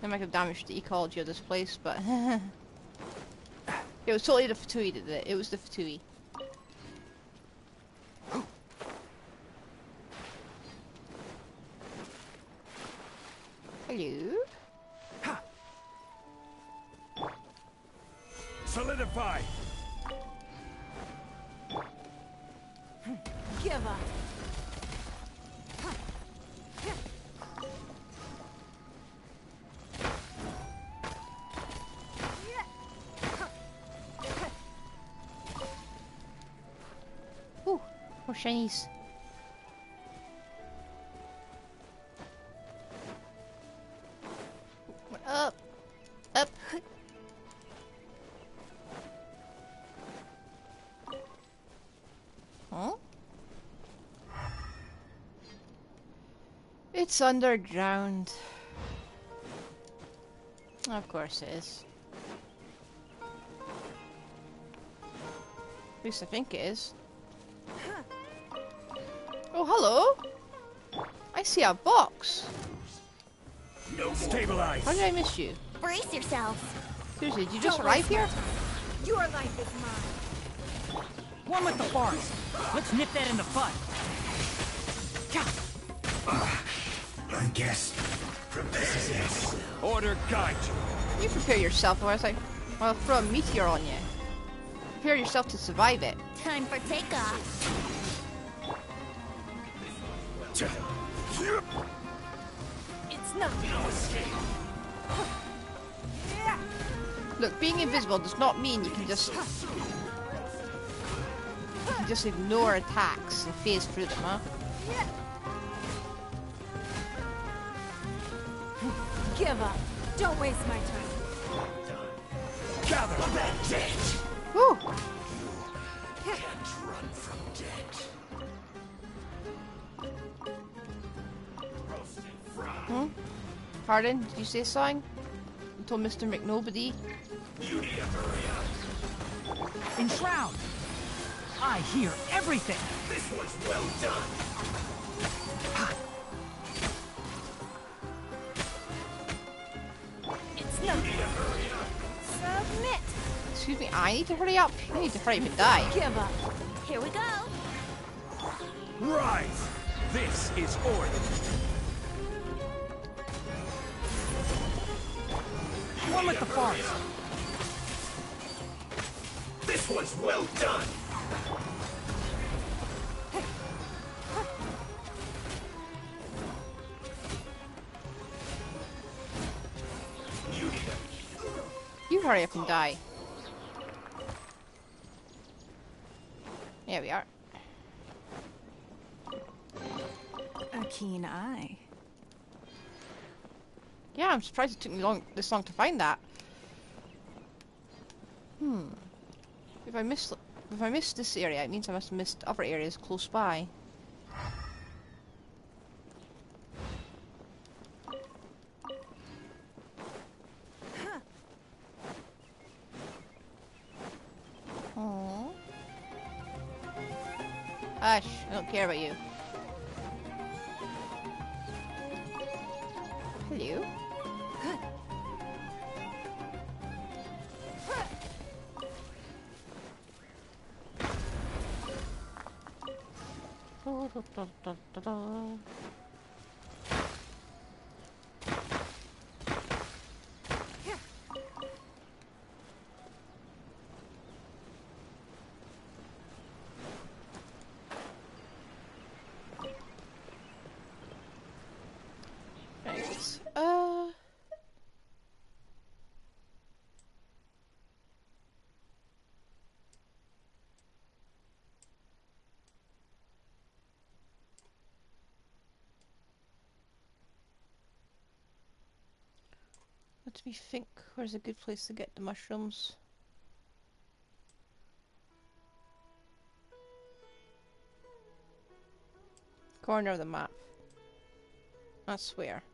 They might have damaged the ecology of this place, but... [laughs] it was totally the Fatui that did it. It was the Fatui. Shinies. Up, up. Huh? It's underground. Of course it is. At least I think it is. Oh, hello! I see a box. No Stabilize! How did I miss you? Brace yourselves. Seriously, did you just Don't arrive here? Your life is mine. One with the forest. Let's nip that in the bud. I guess. Prepare this. Order guide you. You prepare yourself, or else I, I'll throw a meteor on you. Prepare yourself to survive it. Time for takeoff. Look, being invisible does not mean you can just can just ignore attacks and phase through them, huh? Give up. Don't waste my time. Gather that dead. Woo! Can't run from dead. Roasted. Hmm? Pardon? Did you say something? You told Mr. McNobody. Enshroud! I hear everything! This was well done. It's no. Submit. Excuse me, I need to hurry up. You need to hurry up and die. Give up. Here we go. Rise. This is order. One with the forest! This was well done. You You hurry up and die. There we are. A keen eye. Yeah, I'm surprised it took me long this long to find that. Hmm. If I missed if I missed this area, it means I must have missed other areas close by. Aww. Hush, I don't care about you. Hello. 따다다다다다 me think. Where's a good place to get the mushrooms? Corner of the map. I swear. [sighs]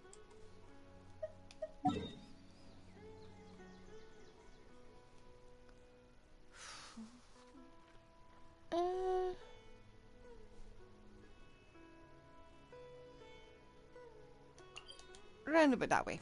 Uh, round about that way.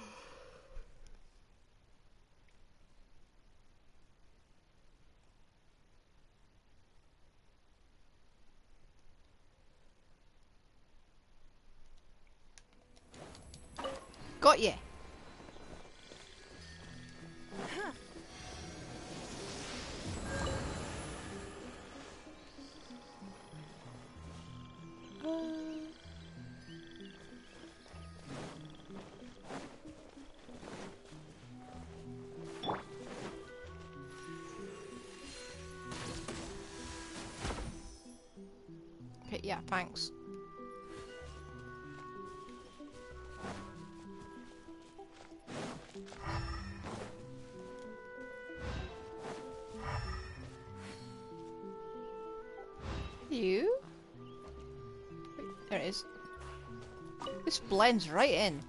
This blends right in.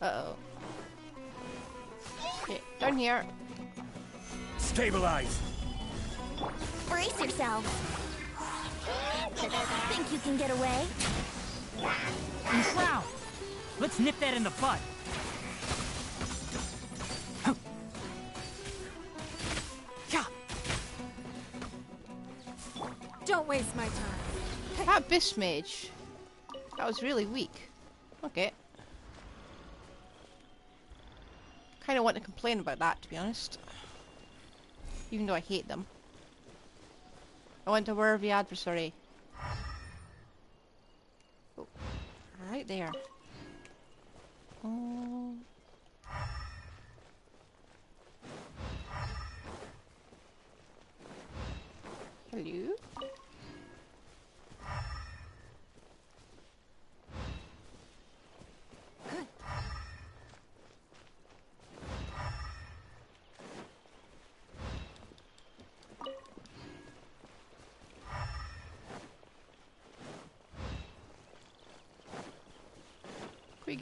Uh oh. Okay, down here. stabilize. Brace yourselves. Think you can get away? Enshroud! Let's nip that in the bud! Abyss Mage. That was really weak. Okay. Kind of want to complain about that, to be honest. Even though I hate them. I want to worry the adversary. Oh, right there.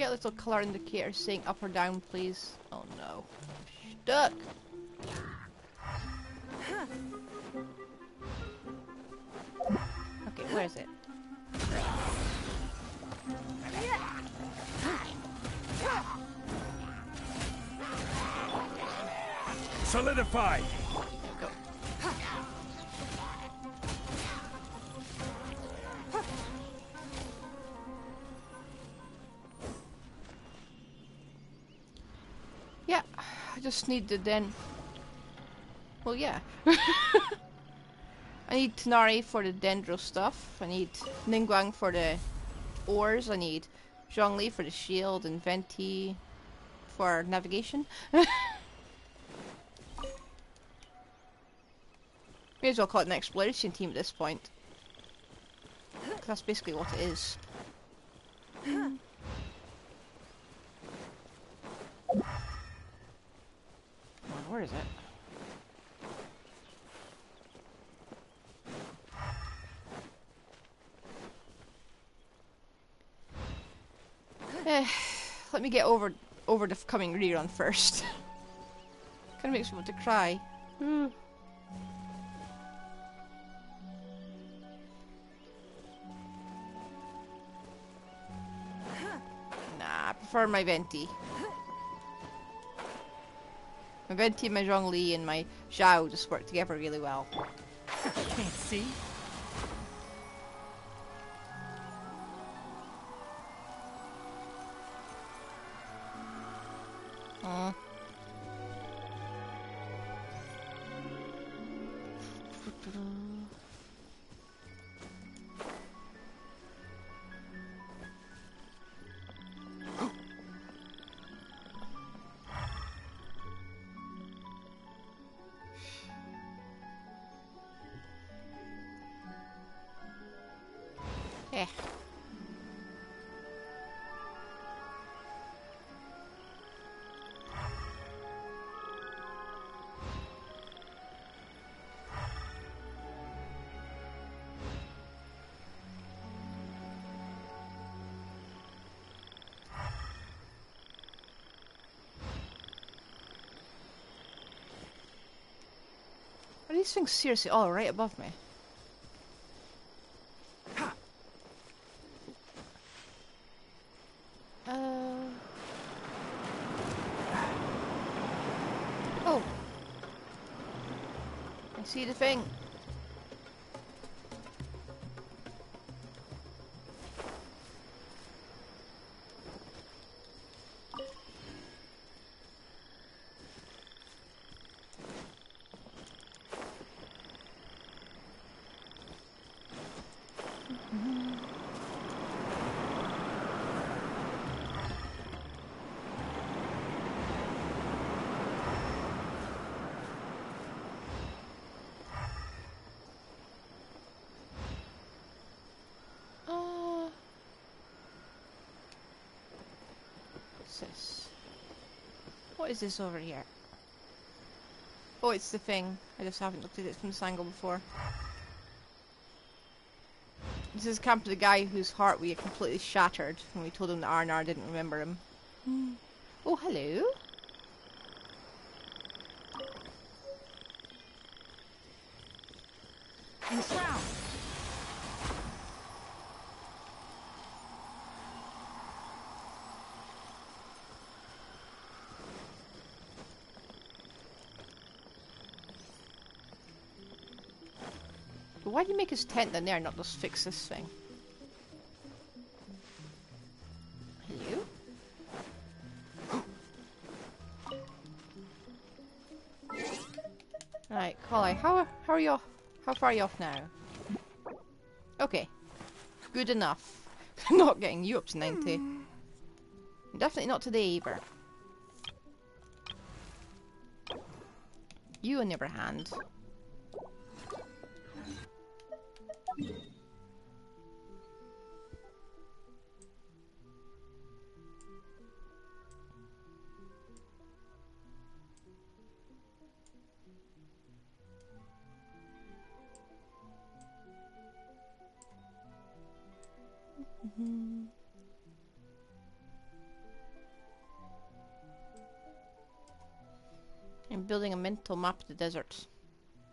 Get a little colour indicator saying up or down, please? Oh no. Stuck! Okay, where is it? Solidified! Just need to then. Well, yeah. [laughs] I need Tighnari for the Dendro stuff. I need Ningguang for the ores. I need Zhongli for the shield and Venti for navigation. [laughs] May as well call it an exploration team at this point. that's basically what it is. Where is it? Eh, let me get over over the coming rerun first. Kinda makes me want to cry. Nah, I prefer my Venti. My team, my Zhongli, and my Xiao just work together really well. Can't [laughs] see? These things seriously all right above me? Uh. [sighs] Oh. I see the thing. This? What is this over here? Oh, it's the thing. I just haven't looked at it from this angle before. This is camp of the guy whose heart we had completely shattered when we told him that Arnar didn't remember him. Hmm. Oh, hello. Enshroud! Why do you make his tent in there and not just fix this thing? Hello? [gasps] Right, Collei, how, how are you? How far are you off now? Okay. Good enough. [laughs] not getting you up to 90. Definitely not today either. You, on the other hand. I'm building a mental map of the desert.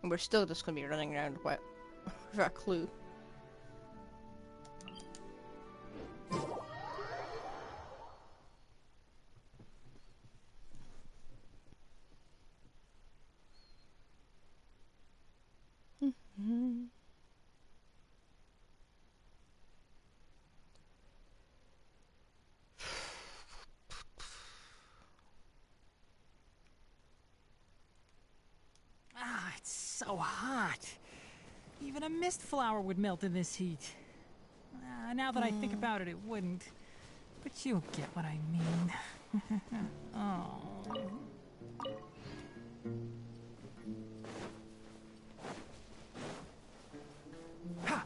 And we're still just to be running around without [laughs] a clue. Mist flower would melt in this heat. Ah, now that I think about it, it wouldn't. But you'll get what I mean. [laughs] oh. Ha!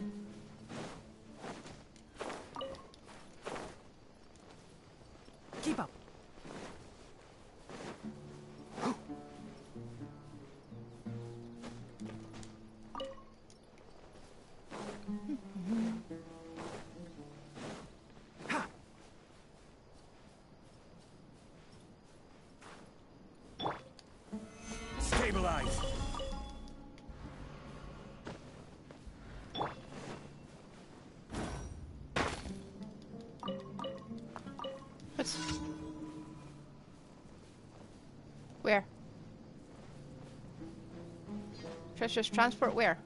Treasures transport where?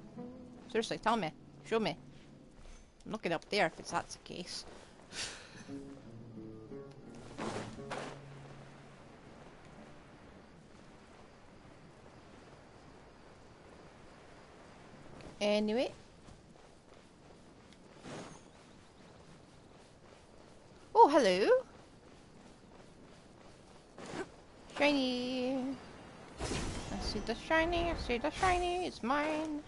Seriously, tell me. Show me. I'm looking up there if it's that's the case. Anyway. Oh, hello. Shiny. I see the shiny, I see the shiny, it's mine.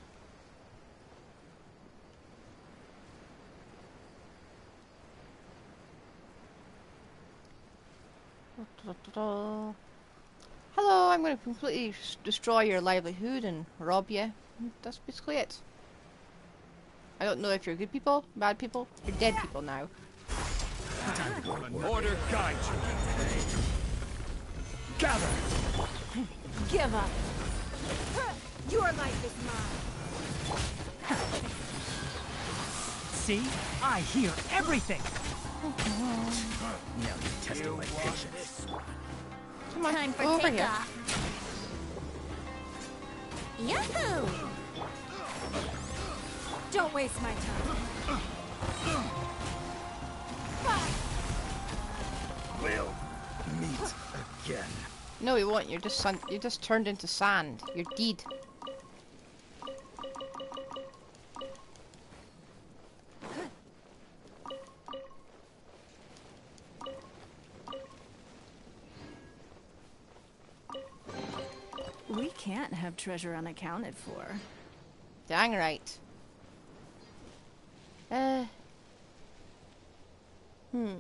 Hello, I'm going to completely destroy your livelihood and rob you. That's basically it. I don't know if you're good people, bad people. You're dead people now. Order guide you. Gather. Give up. Your life is mine. See? I hear everything. Now you're testing my patience. Come on, Time for over here. takeoff. Yahoo! Don't waste my time. We'll meet again. No, you won't. You're just sun- you just turned into sand. You're dead. Have treasure unaccounted for. Dang right. Uh. Hmm.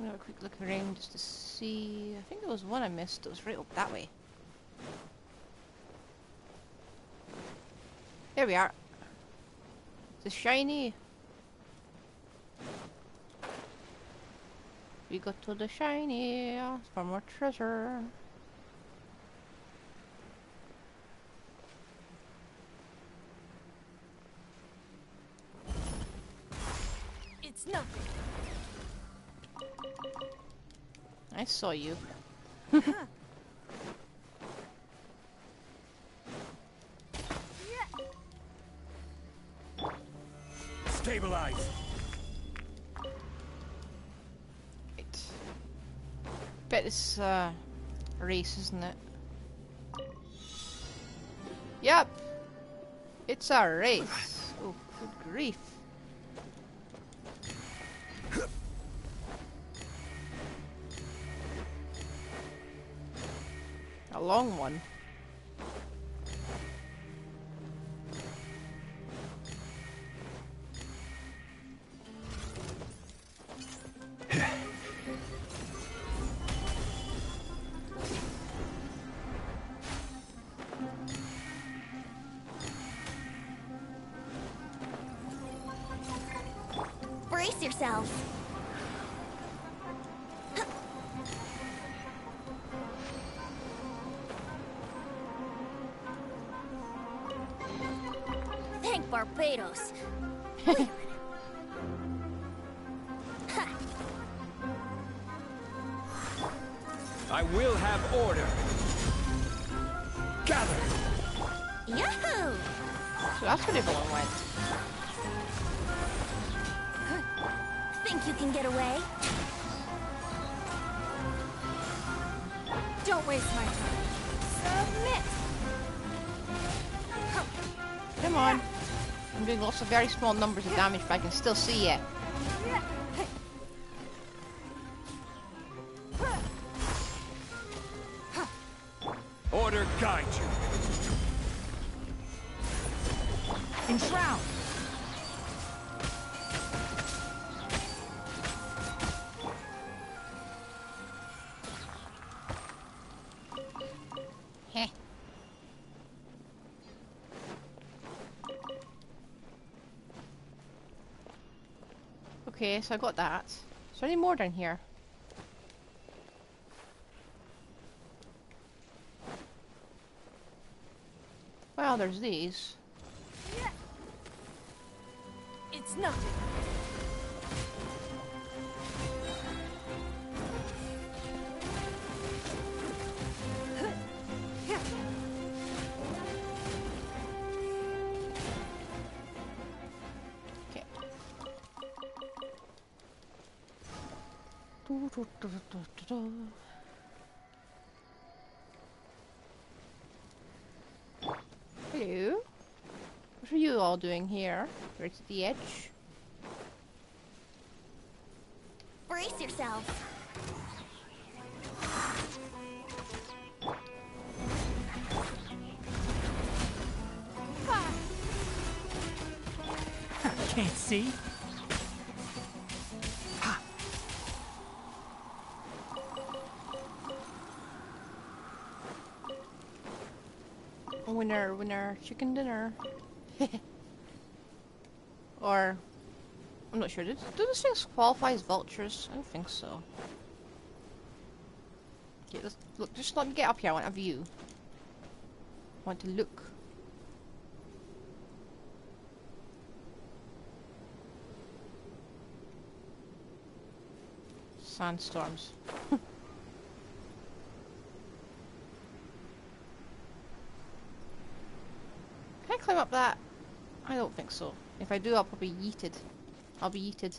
I'm have a quick look around just to see. I think there was one I missed. It was right up that way. There we are. It's a shiny. We go to the shiny for more treasure. It's nothing. I saw you. [laughs] Stabilize. Right. Bet it's uh, a race, isn't it? Yep. It's a race. Oh, good grief. One. Very small numbers of damage, but I can still see you. So I got that. Is there any more down here? Well, there's these. What all doing here? Right at the edge. Brace yourselves. [laughs] Can't see. Winner, winner, chicken dinner. [laughs] or, I'm not sure. Do, do things qualify as vultures? I don't think so. Okay, let's, look, just let me get up here. I want a view. I want to look. Sandstorms. [laughs] Can I climb up that? I don't think so. If I do, I'll probably yeeted. I'll be yeeted.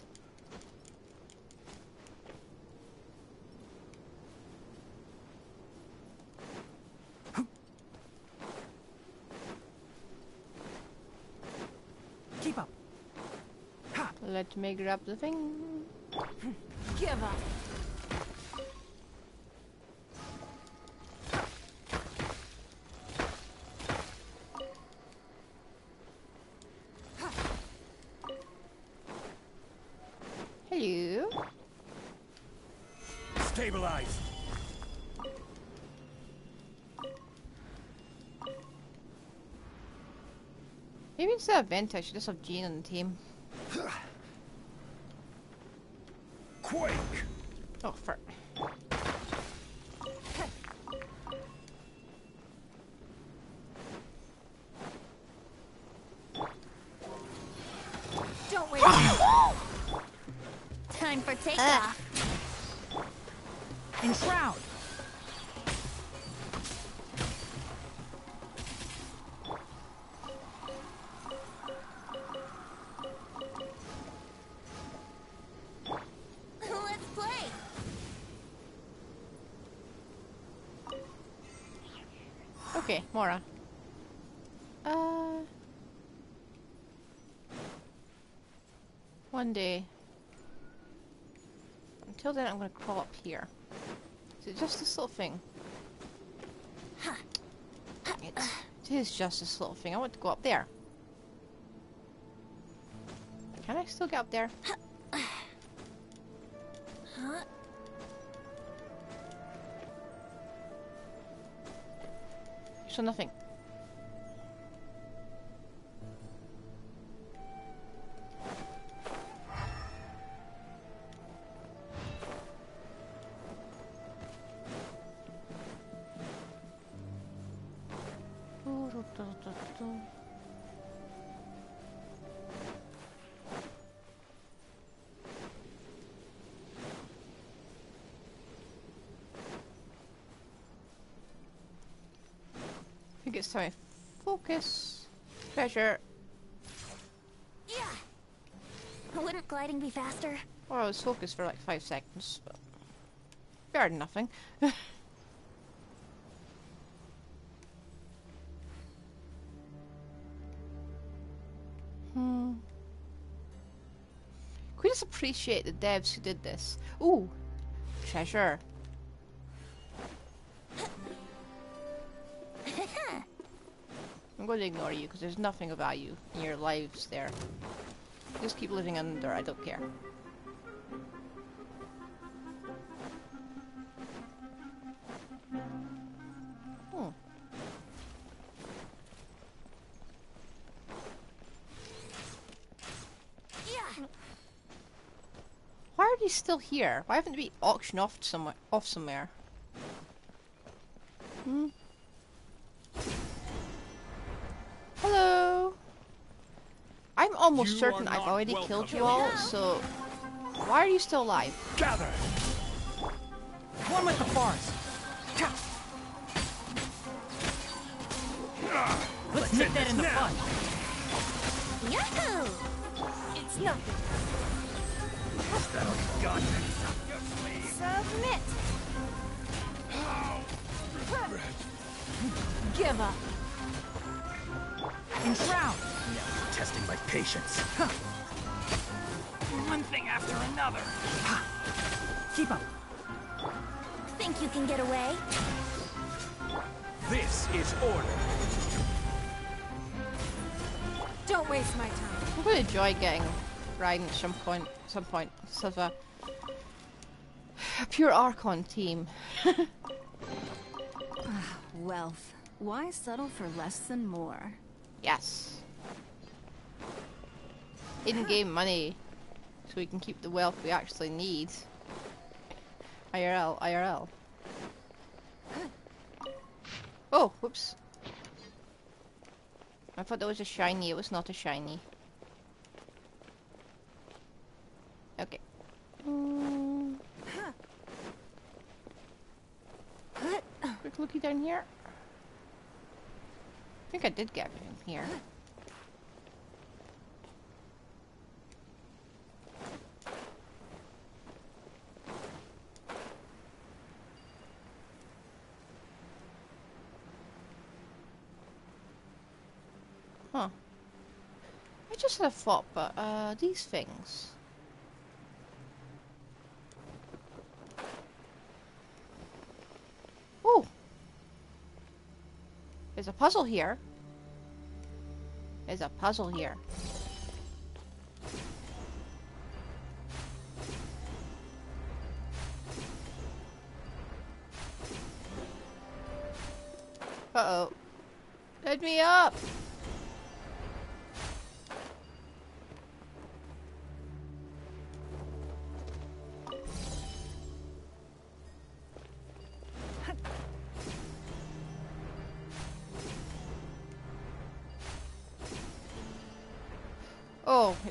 Keep up. Let me grab the thing. Give up. Maybe instead of Venti, I should just have Jean on the team. Mora. Uh. One day. Until then, I'm gonna crawl up here. Is it just this little thing? it. It is just this little thing. I want to go up there. Can I still get up there? Nothing. I time focus. Treasure. Yeah. Wouldn't gliding be faster? Well, I was focused for like five seconds, but than nothing. [laughs] hmm. Can we just appreciate the devs who did this? Ooh, treasure. Going to ignore you because there's nothing of value in your lives there. Just keep living under, I don't care. Hmm. Yeah. Why are they still here? Why haven't they been auctioned off somewhere? Off somewhere? Almost You certain I've already welcome killed you all, so why are you still alive? Gather! One with the bars. Let's nip that in the now. bud. Yahoo! It's nothing. That'll be gone next up your sleeve. Submit. Give up. And drown. Now you're testing my patience. Huh. One thing after another. Keep up. Think you can get away? This is order. Don't waste my time. I'm going to enjoy getting riding at some point. Some point, sort of a, a pure Archon team. [laughs] Ah, wealth. Why settle for less than more? Yes. In-game money, so we can keep the wealth we actually need. IRL, IRL. Oh, whoops. I thought that was a shiny, it was not a shiny. Okay. Quick looky down here. I think I did get everything here. Huh. I just had a thought, but uh, these things. Ooh. There's a puzzle here. There's a puzzle here. Uh-oh. Let me up!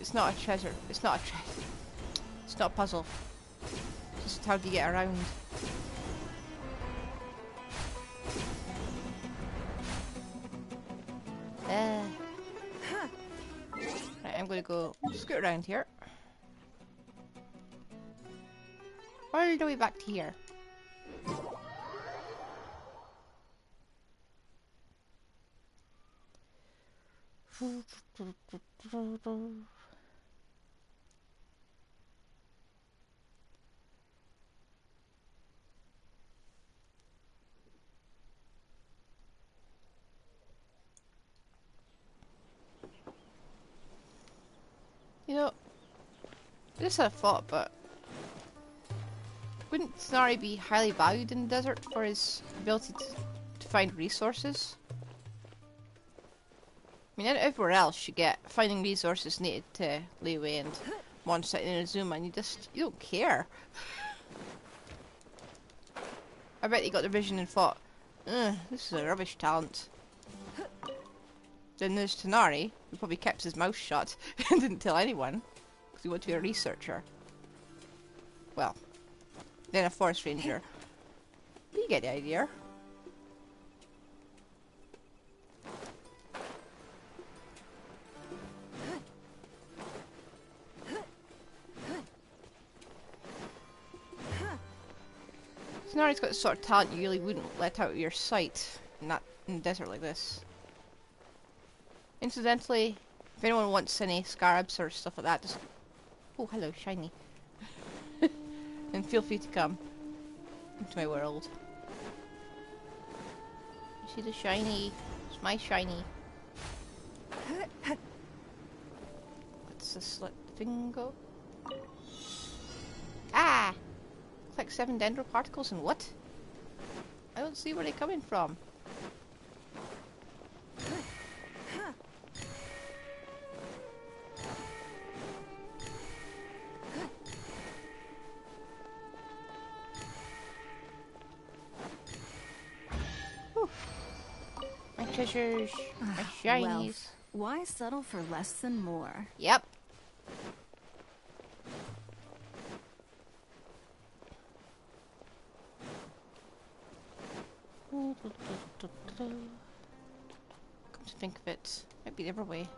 It's not a treasure. It's not a treasure. It's not a puzzle. Just how do you get around? Uh. Right, I'm gonna go scoot around here. All the way back to here. This had a thought, but wouldn't Snorri be highly valued in the desert for his ability to, to find resources? I mean, everywhere else you get finding resources needed to Leeway and one sitting in a zoom, and you just you don't care. [laughs] I bet he got the vision and thought, Ugh, this is a rubbish talent. Then there's Tighnari, who probably kept his mouth shut [laughs] and didn't tell anyone, because he wanted to be a researcher. Well, then a forest ranger. You get the idea. Tighnari's got the sort of talent you really wouldn't let out of your sight that in a desert like this. Incidentally, if anyone wants any scarabs or stuff like that, just oh hello shiny, [laughs] and feel free to come into my world. You see the shiny? It's my shiny. What's this let thing go? Ah! Like seven dendro particles and what? I don't see where they're coming from. Treasures, my ah, shinies. Wealth. Why settle for less than more? Yep. Come to think of it, might be the other way.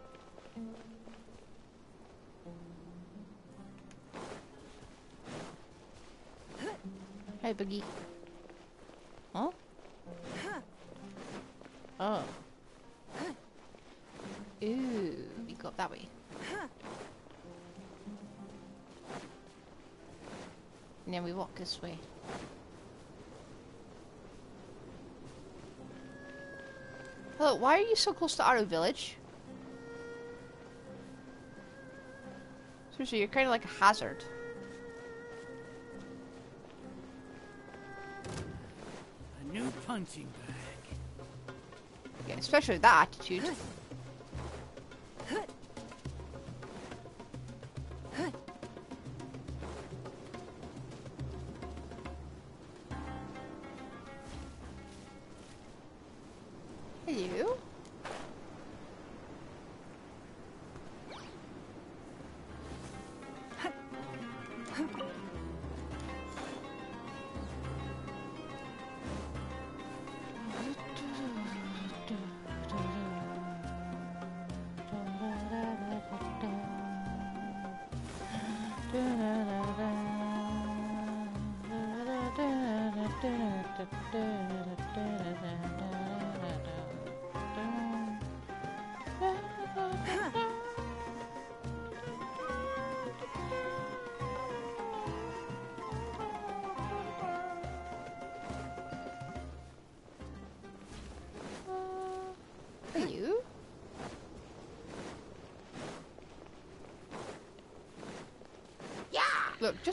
Hi, Boogie. Huh? Oh. Ooh, we go up that way. And then we walk this way. Hello, why are you so close to Aru Village? Seriously, you're kind of like a hazard. A new punching bag. Especially that attitude.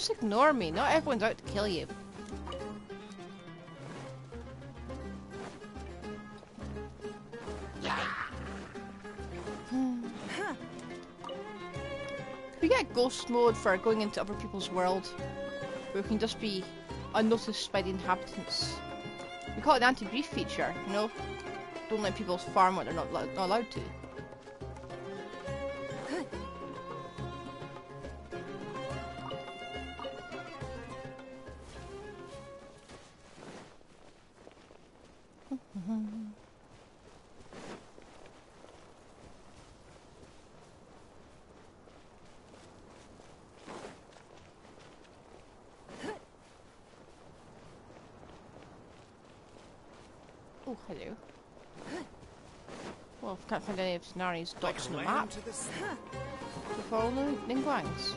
Just ignore me. Not everyone's out to kill you. Hmm. We get ghost mode for going into other people's world, where we can just be unnoticed by the inhabitants. We call it the anti-grief feature, you know? Don't let people farm what they're not, not allowed to. Hello. Well, I can't find any of Sonari's dots on the map. To the fall Ningguangs.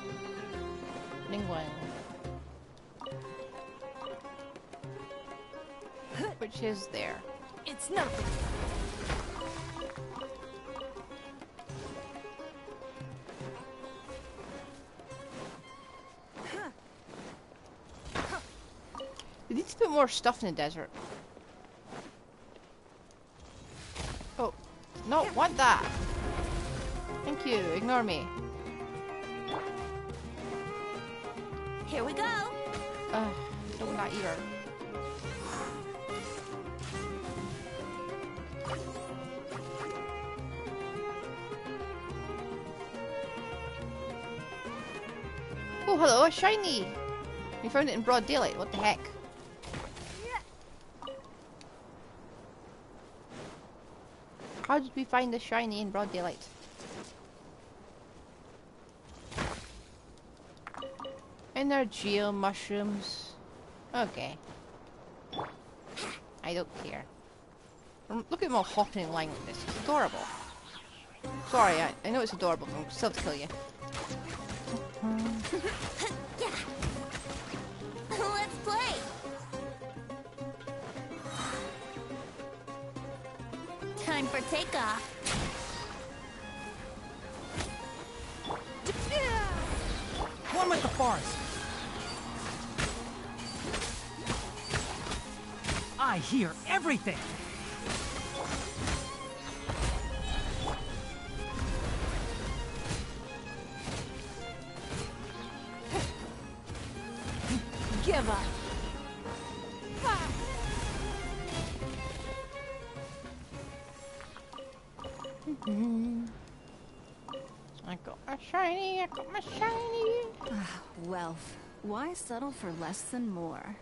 Ningguang. Which is there. It's nothing. more stuff in the desert. Not want that. Thank you. Ignore me. Here we go. Ugh, don't want that either. Oh, hello, a shiny! We found it in broad daylight, what the heck? How did we find the shiny in broad daylight? And they're geo mushrooms. Okay. I don't care. Um, Look at all hopping in line like this. It's adorable. Sorry, I, I know it's adorable, but I'm still to kill you. One with the forest. I hear everything. For less than more?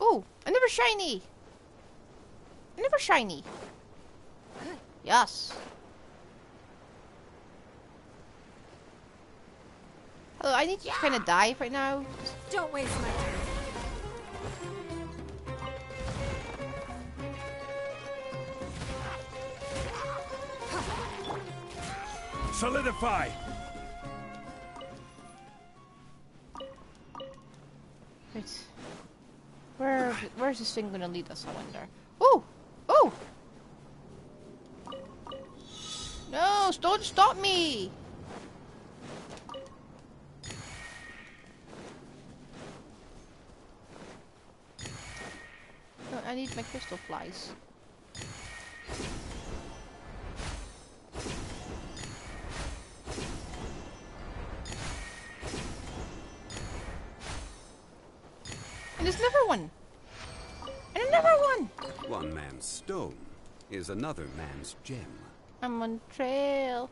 Oh, another shiny. Another shiny. Yes. Hello, I need to kind of dive right now. Don't waste my time. Solidify! Wait. Where, where's this thing gonna lead us? I wonder. Oh, oh! No, don't stop me! I need my crystal flies. Is another man's gem. I'm on trail.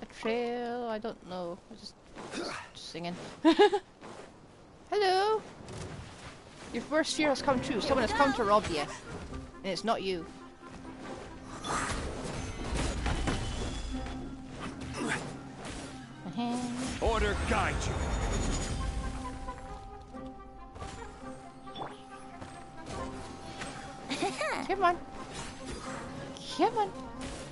A trail, I don't know. I just, just singing. [laughs] Hello! Your first fear has come true. Someone has come to rob you. And it's not you. [laughs] Order guide you. Come on. Come on.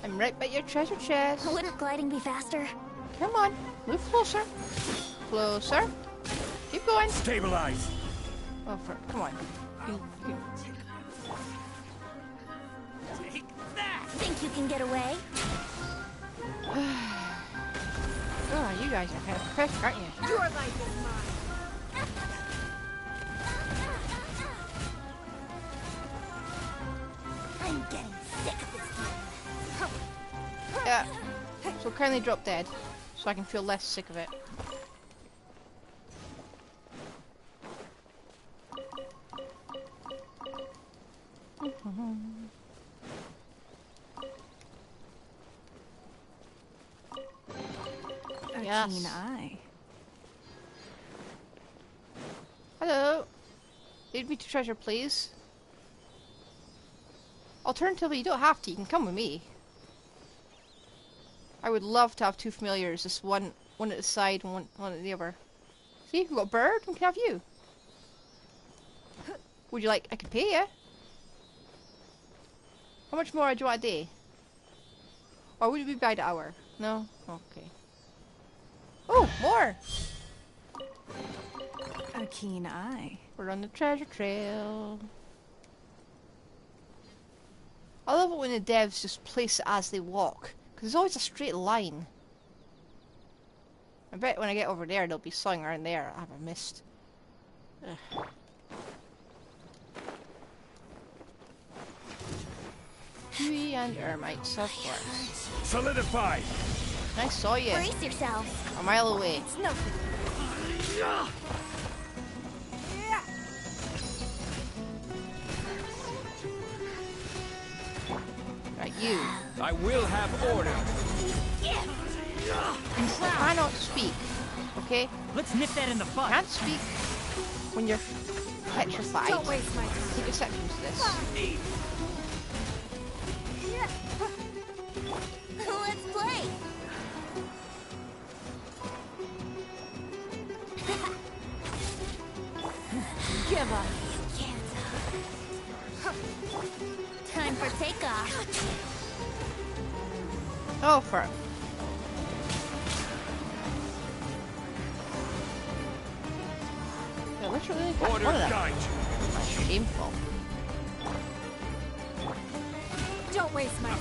I'm right by your treasure chest. Wouldn't gliding be faster? Come on. Move closer. Closer. Keep going. Stabilize. Oh, for, come on. You- you- Think you can get away? Oh, [sighs] you guys are kind of quick, aren't you? Your life is mine. Kindly drop dead, so I can feel less sick of it. Yes. keen eye. Hello. Lead me to treasure, please. Alternatively, you don't have to. You can come with me. I would love to have two familiars, just one one at the side and one, one at the other. See, we've got a bird, we can have you. [laughs] Would you like, I could pay you. How much more do you want a day? Or would it be by the hour? No? Okay. Oh, more! A keen eye. We're on the treasure trail. I love it when the devs just place it as they walk, because it's always a straight line. I bet when I get over there, there'll be something around there I haven't missed. Ugh. Huey and Eremites, of course. Solidify! I saw you Brace yourselves. a mile away. It's nothing. You. I will have order. You cannot speak, okay? Let's nip that in the bud. Can't speak when you're petrified. Don't waste my time. Take exception to this. Let's play. Oh, for Yeah, literally got Order one of them. That's shameful. Don't waste my time.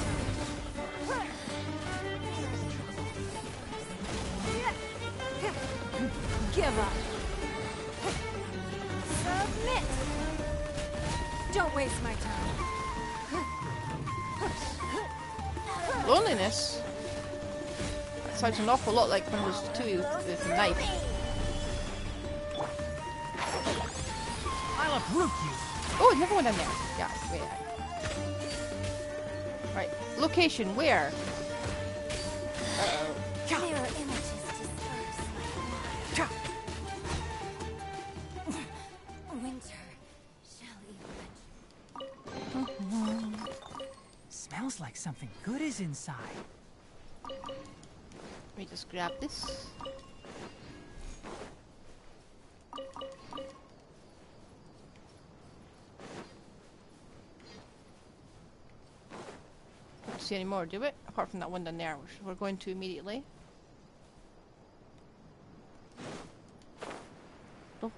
Give up. Submit. Don't waste my time. Loneliness? That sounds an awful lot like when it was two with a knife. I'll uproot you. Oh, another one in there. Yeah, wait. Right, location, where? Uh-oh. Mirror images disperse. Winter shall emerge. Smells like something good is inside. Let me just grab this. Don't see any more, do it? Apart from that one down there, which we're going to immediately. Ooh!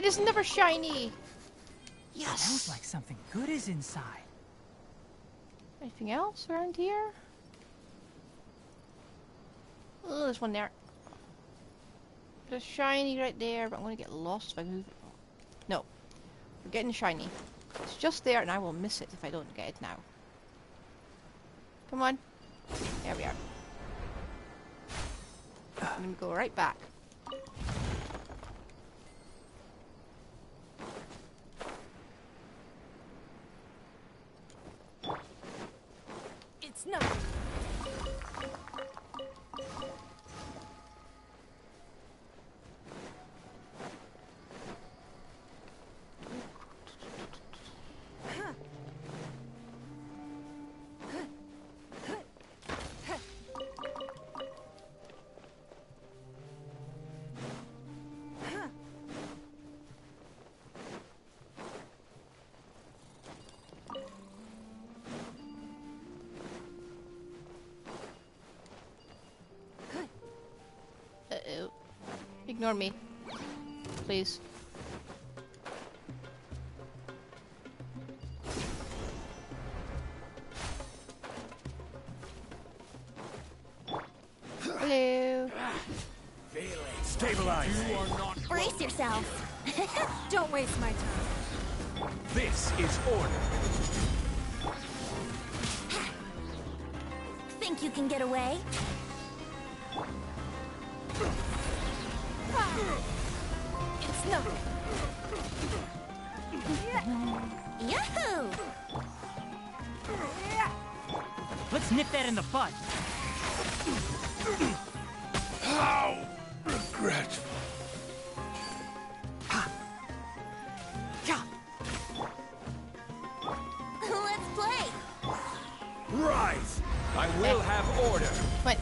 It is never shiny! Yes! like something good is inside. Anything else around here? Oh, there's one there. There's shiny right there, but I'm gonna get lost if I move it. No. We're getting shiny. It's just there and I will miss it if I don't get it now. Come on. There we are. I'm gonna go right back. Ignore me. Please. Hello. Stabilize! Brace yourself. [laughs] Don't waste my time. This is order! Think you can get away? in the butt. How regretful. Let's play. Rise. I will have order. But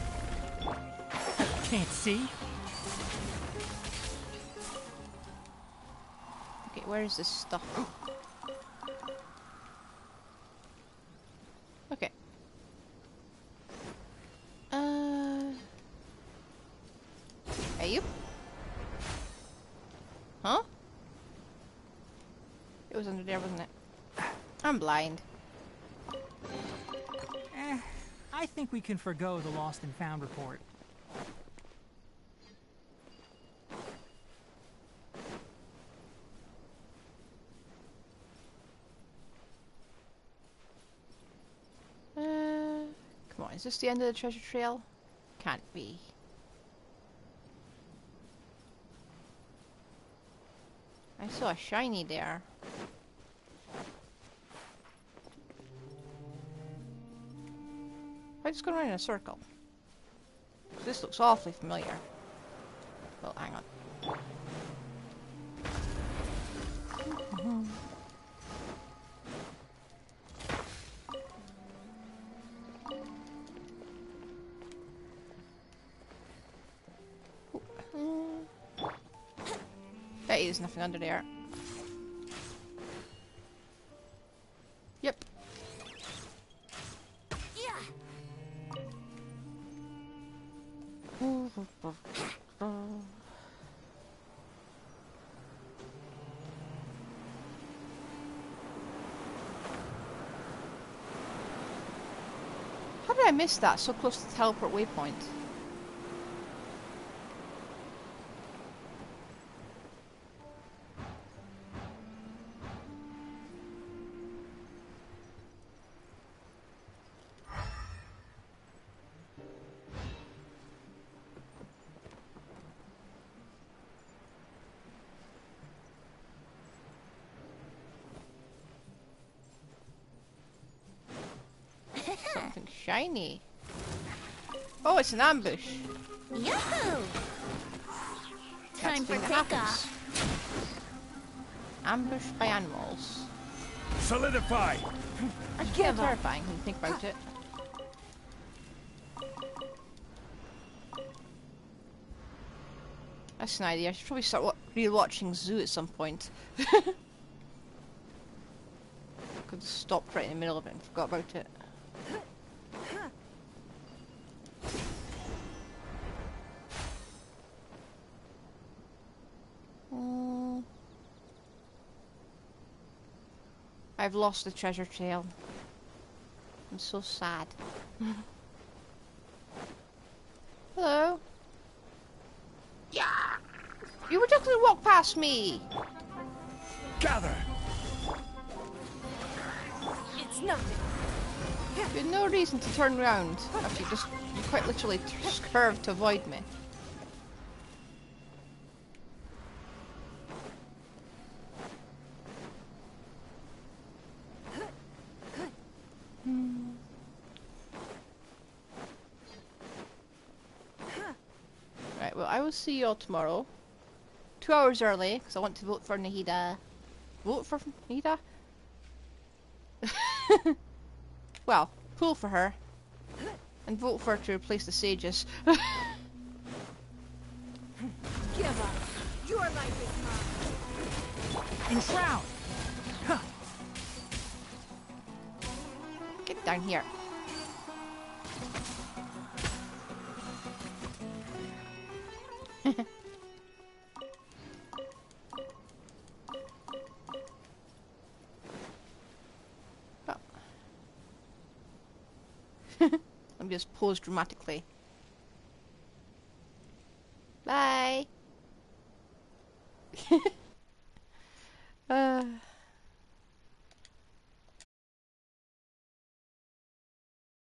can't see. Okay, where is this stuff? [gasps] we can forgo the lost and found report. Uh, come on, is this the end of the treasure trail? Can't be. I saw a shiny there. I just go around in a circle. This looks awfully familiar. Well, hang on. Mm-hmm. Bet there's nothing under there. How did I miss that so close to the teleport waypoint? Shiny. Oh, it's an ambush. Yahoo! Time for thing that takeoff. happens. Ambush by animals. Solidify! That's kind of terrifying when you think about it. That's an idea. I should probably start re-watching Zoo at some point. I [laughs] Could have stopped right in the middle of it and forgot about it. I've lost the treasure trail. I'm so sad. [laughs] Hello? Yeah! You were just gonna walk past me! Gather! It's nothing. You had no reason to turn around after you just you quite literally just curved to avoid me. Hmm. Right, well, I will see you all tomorrow. Two hours early, because I want to vote for Nahida. Vote for Nahida? [laughs] well, pull for her. And vote for her to replace the sages. [laughs] pause dramatically.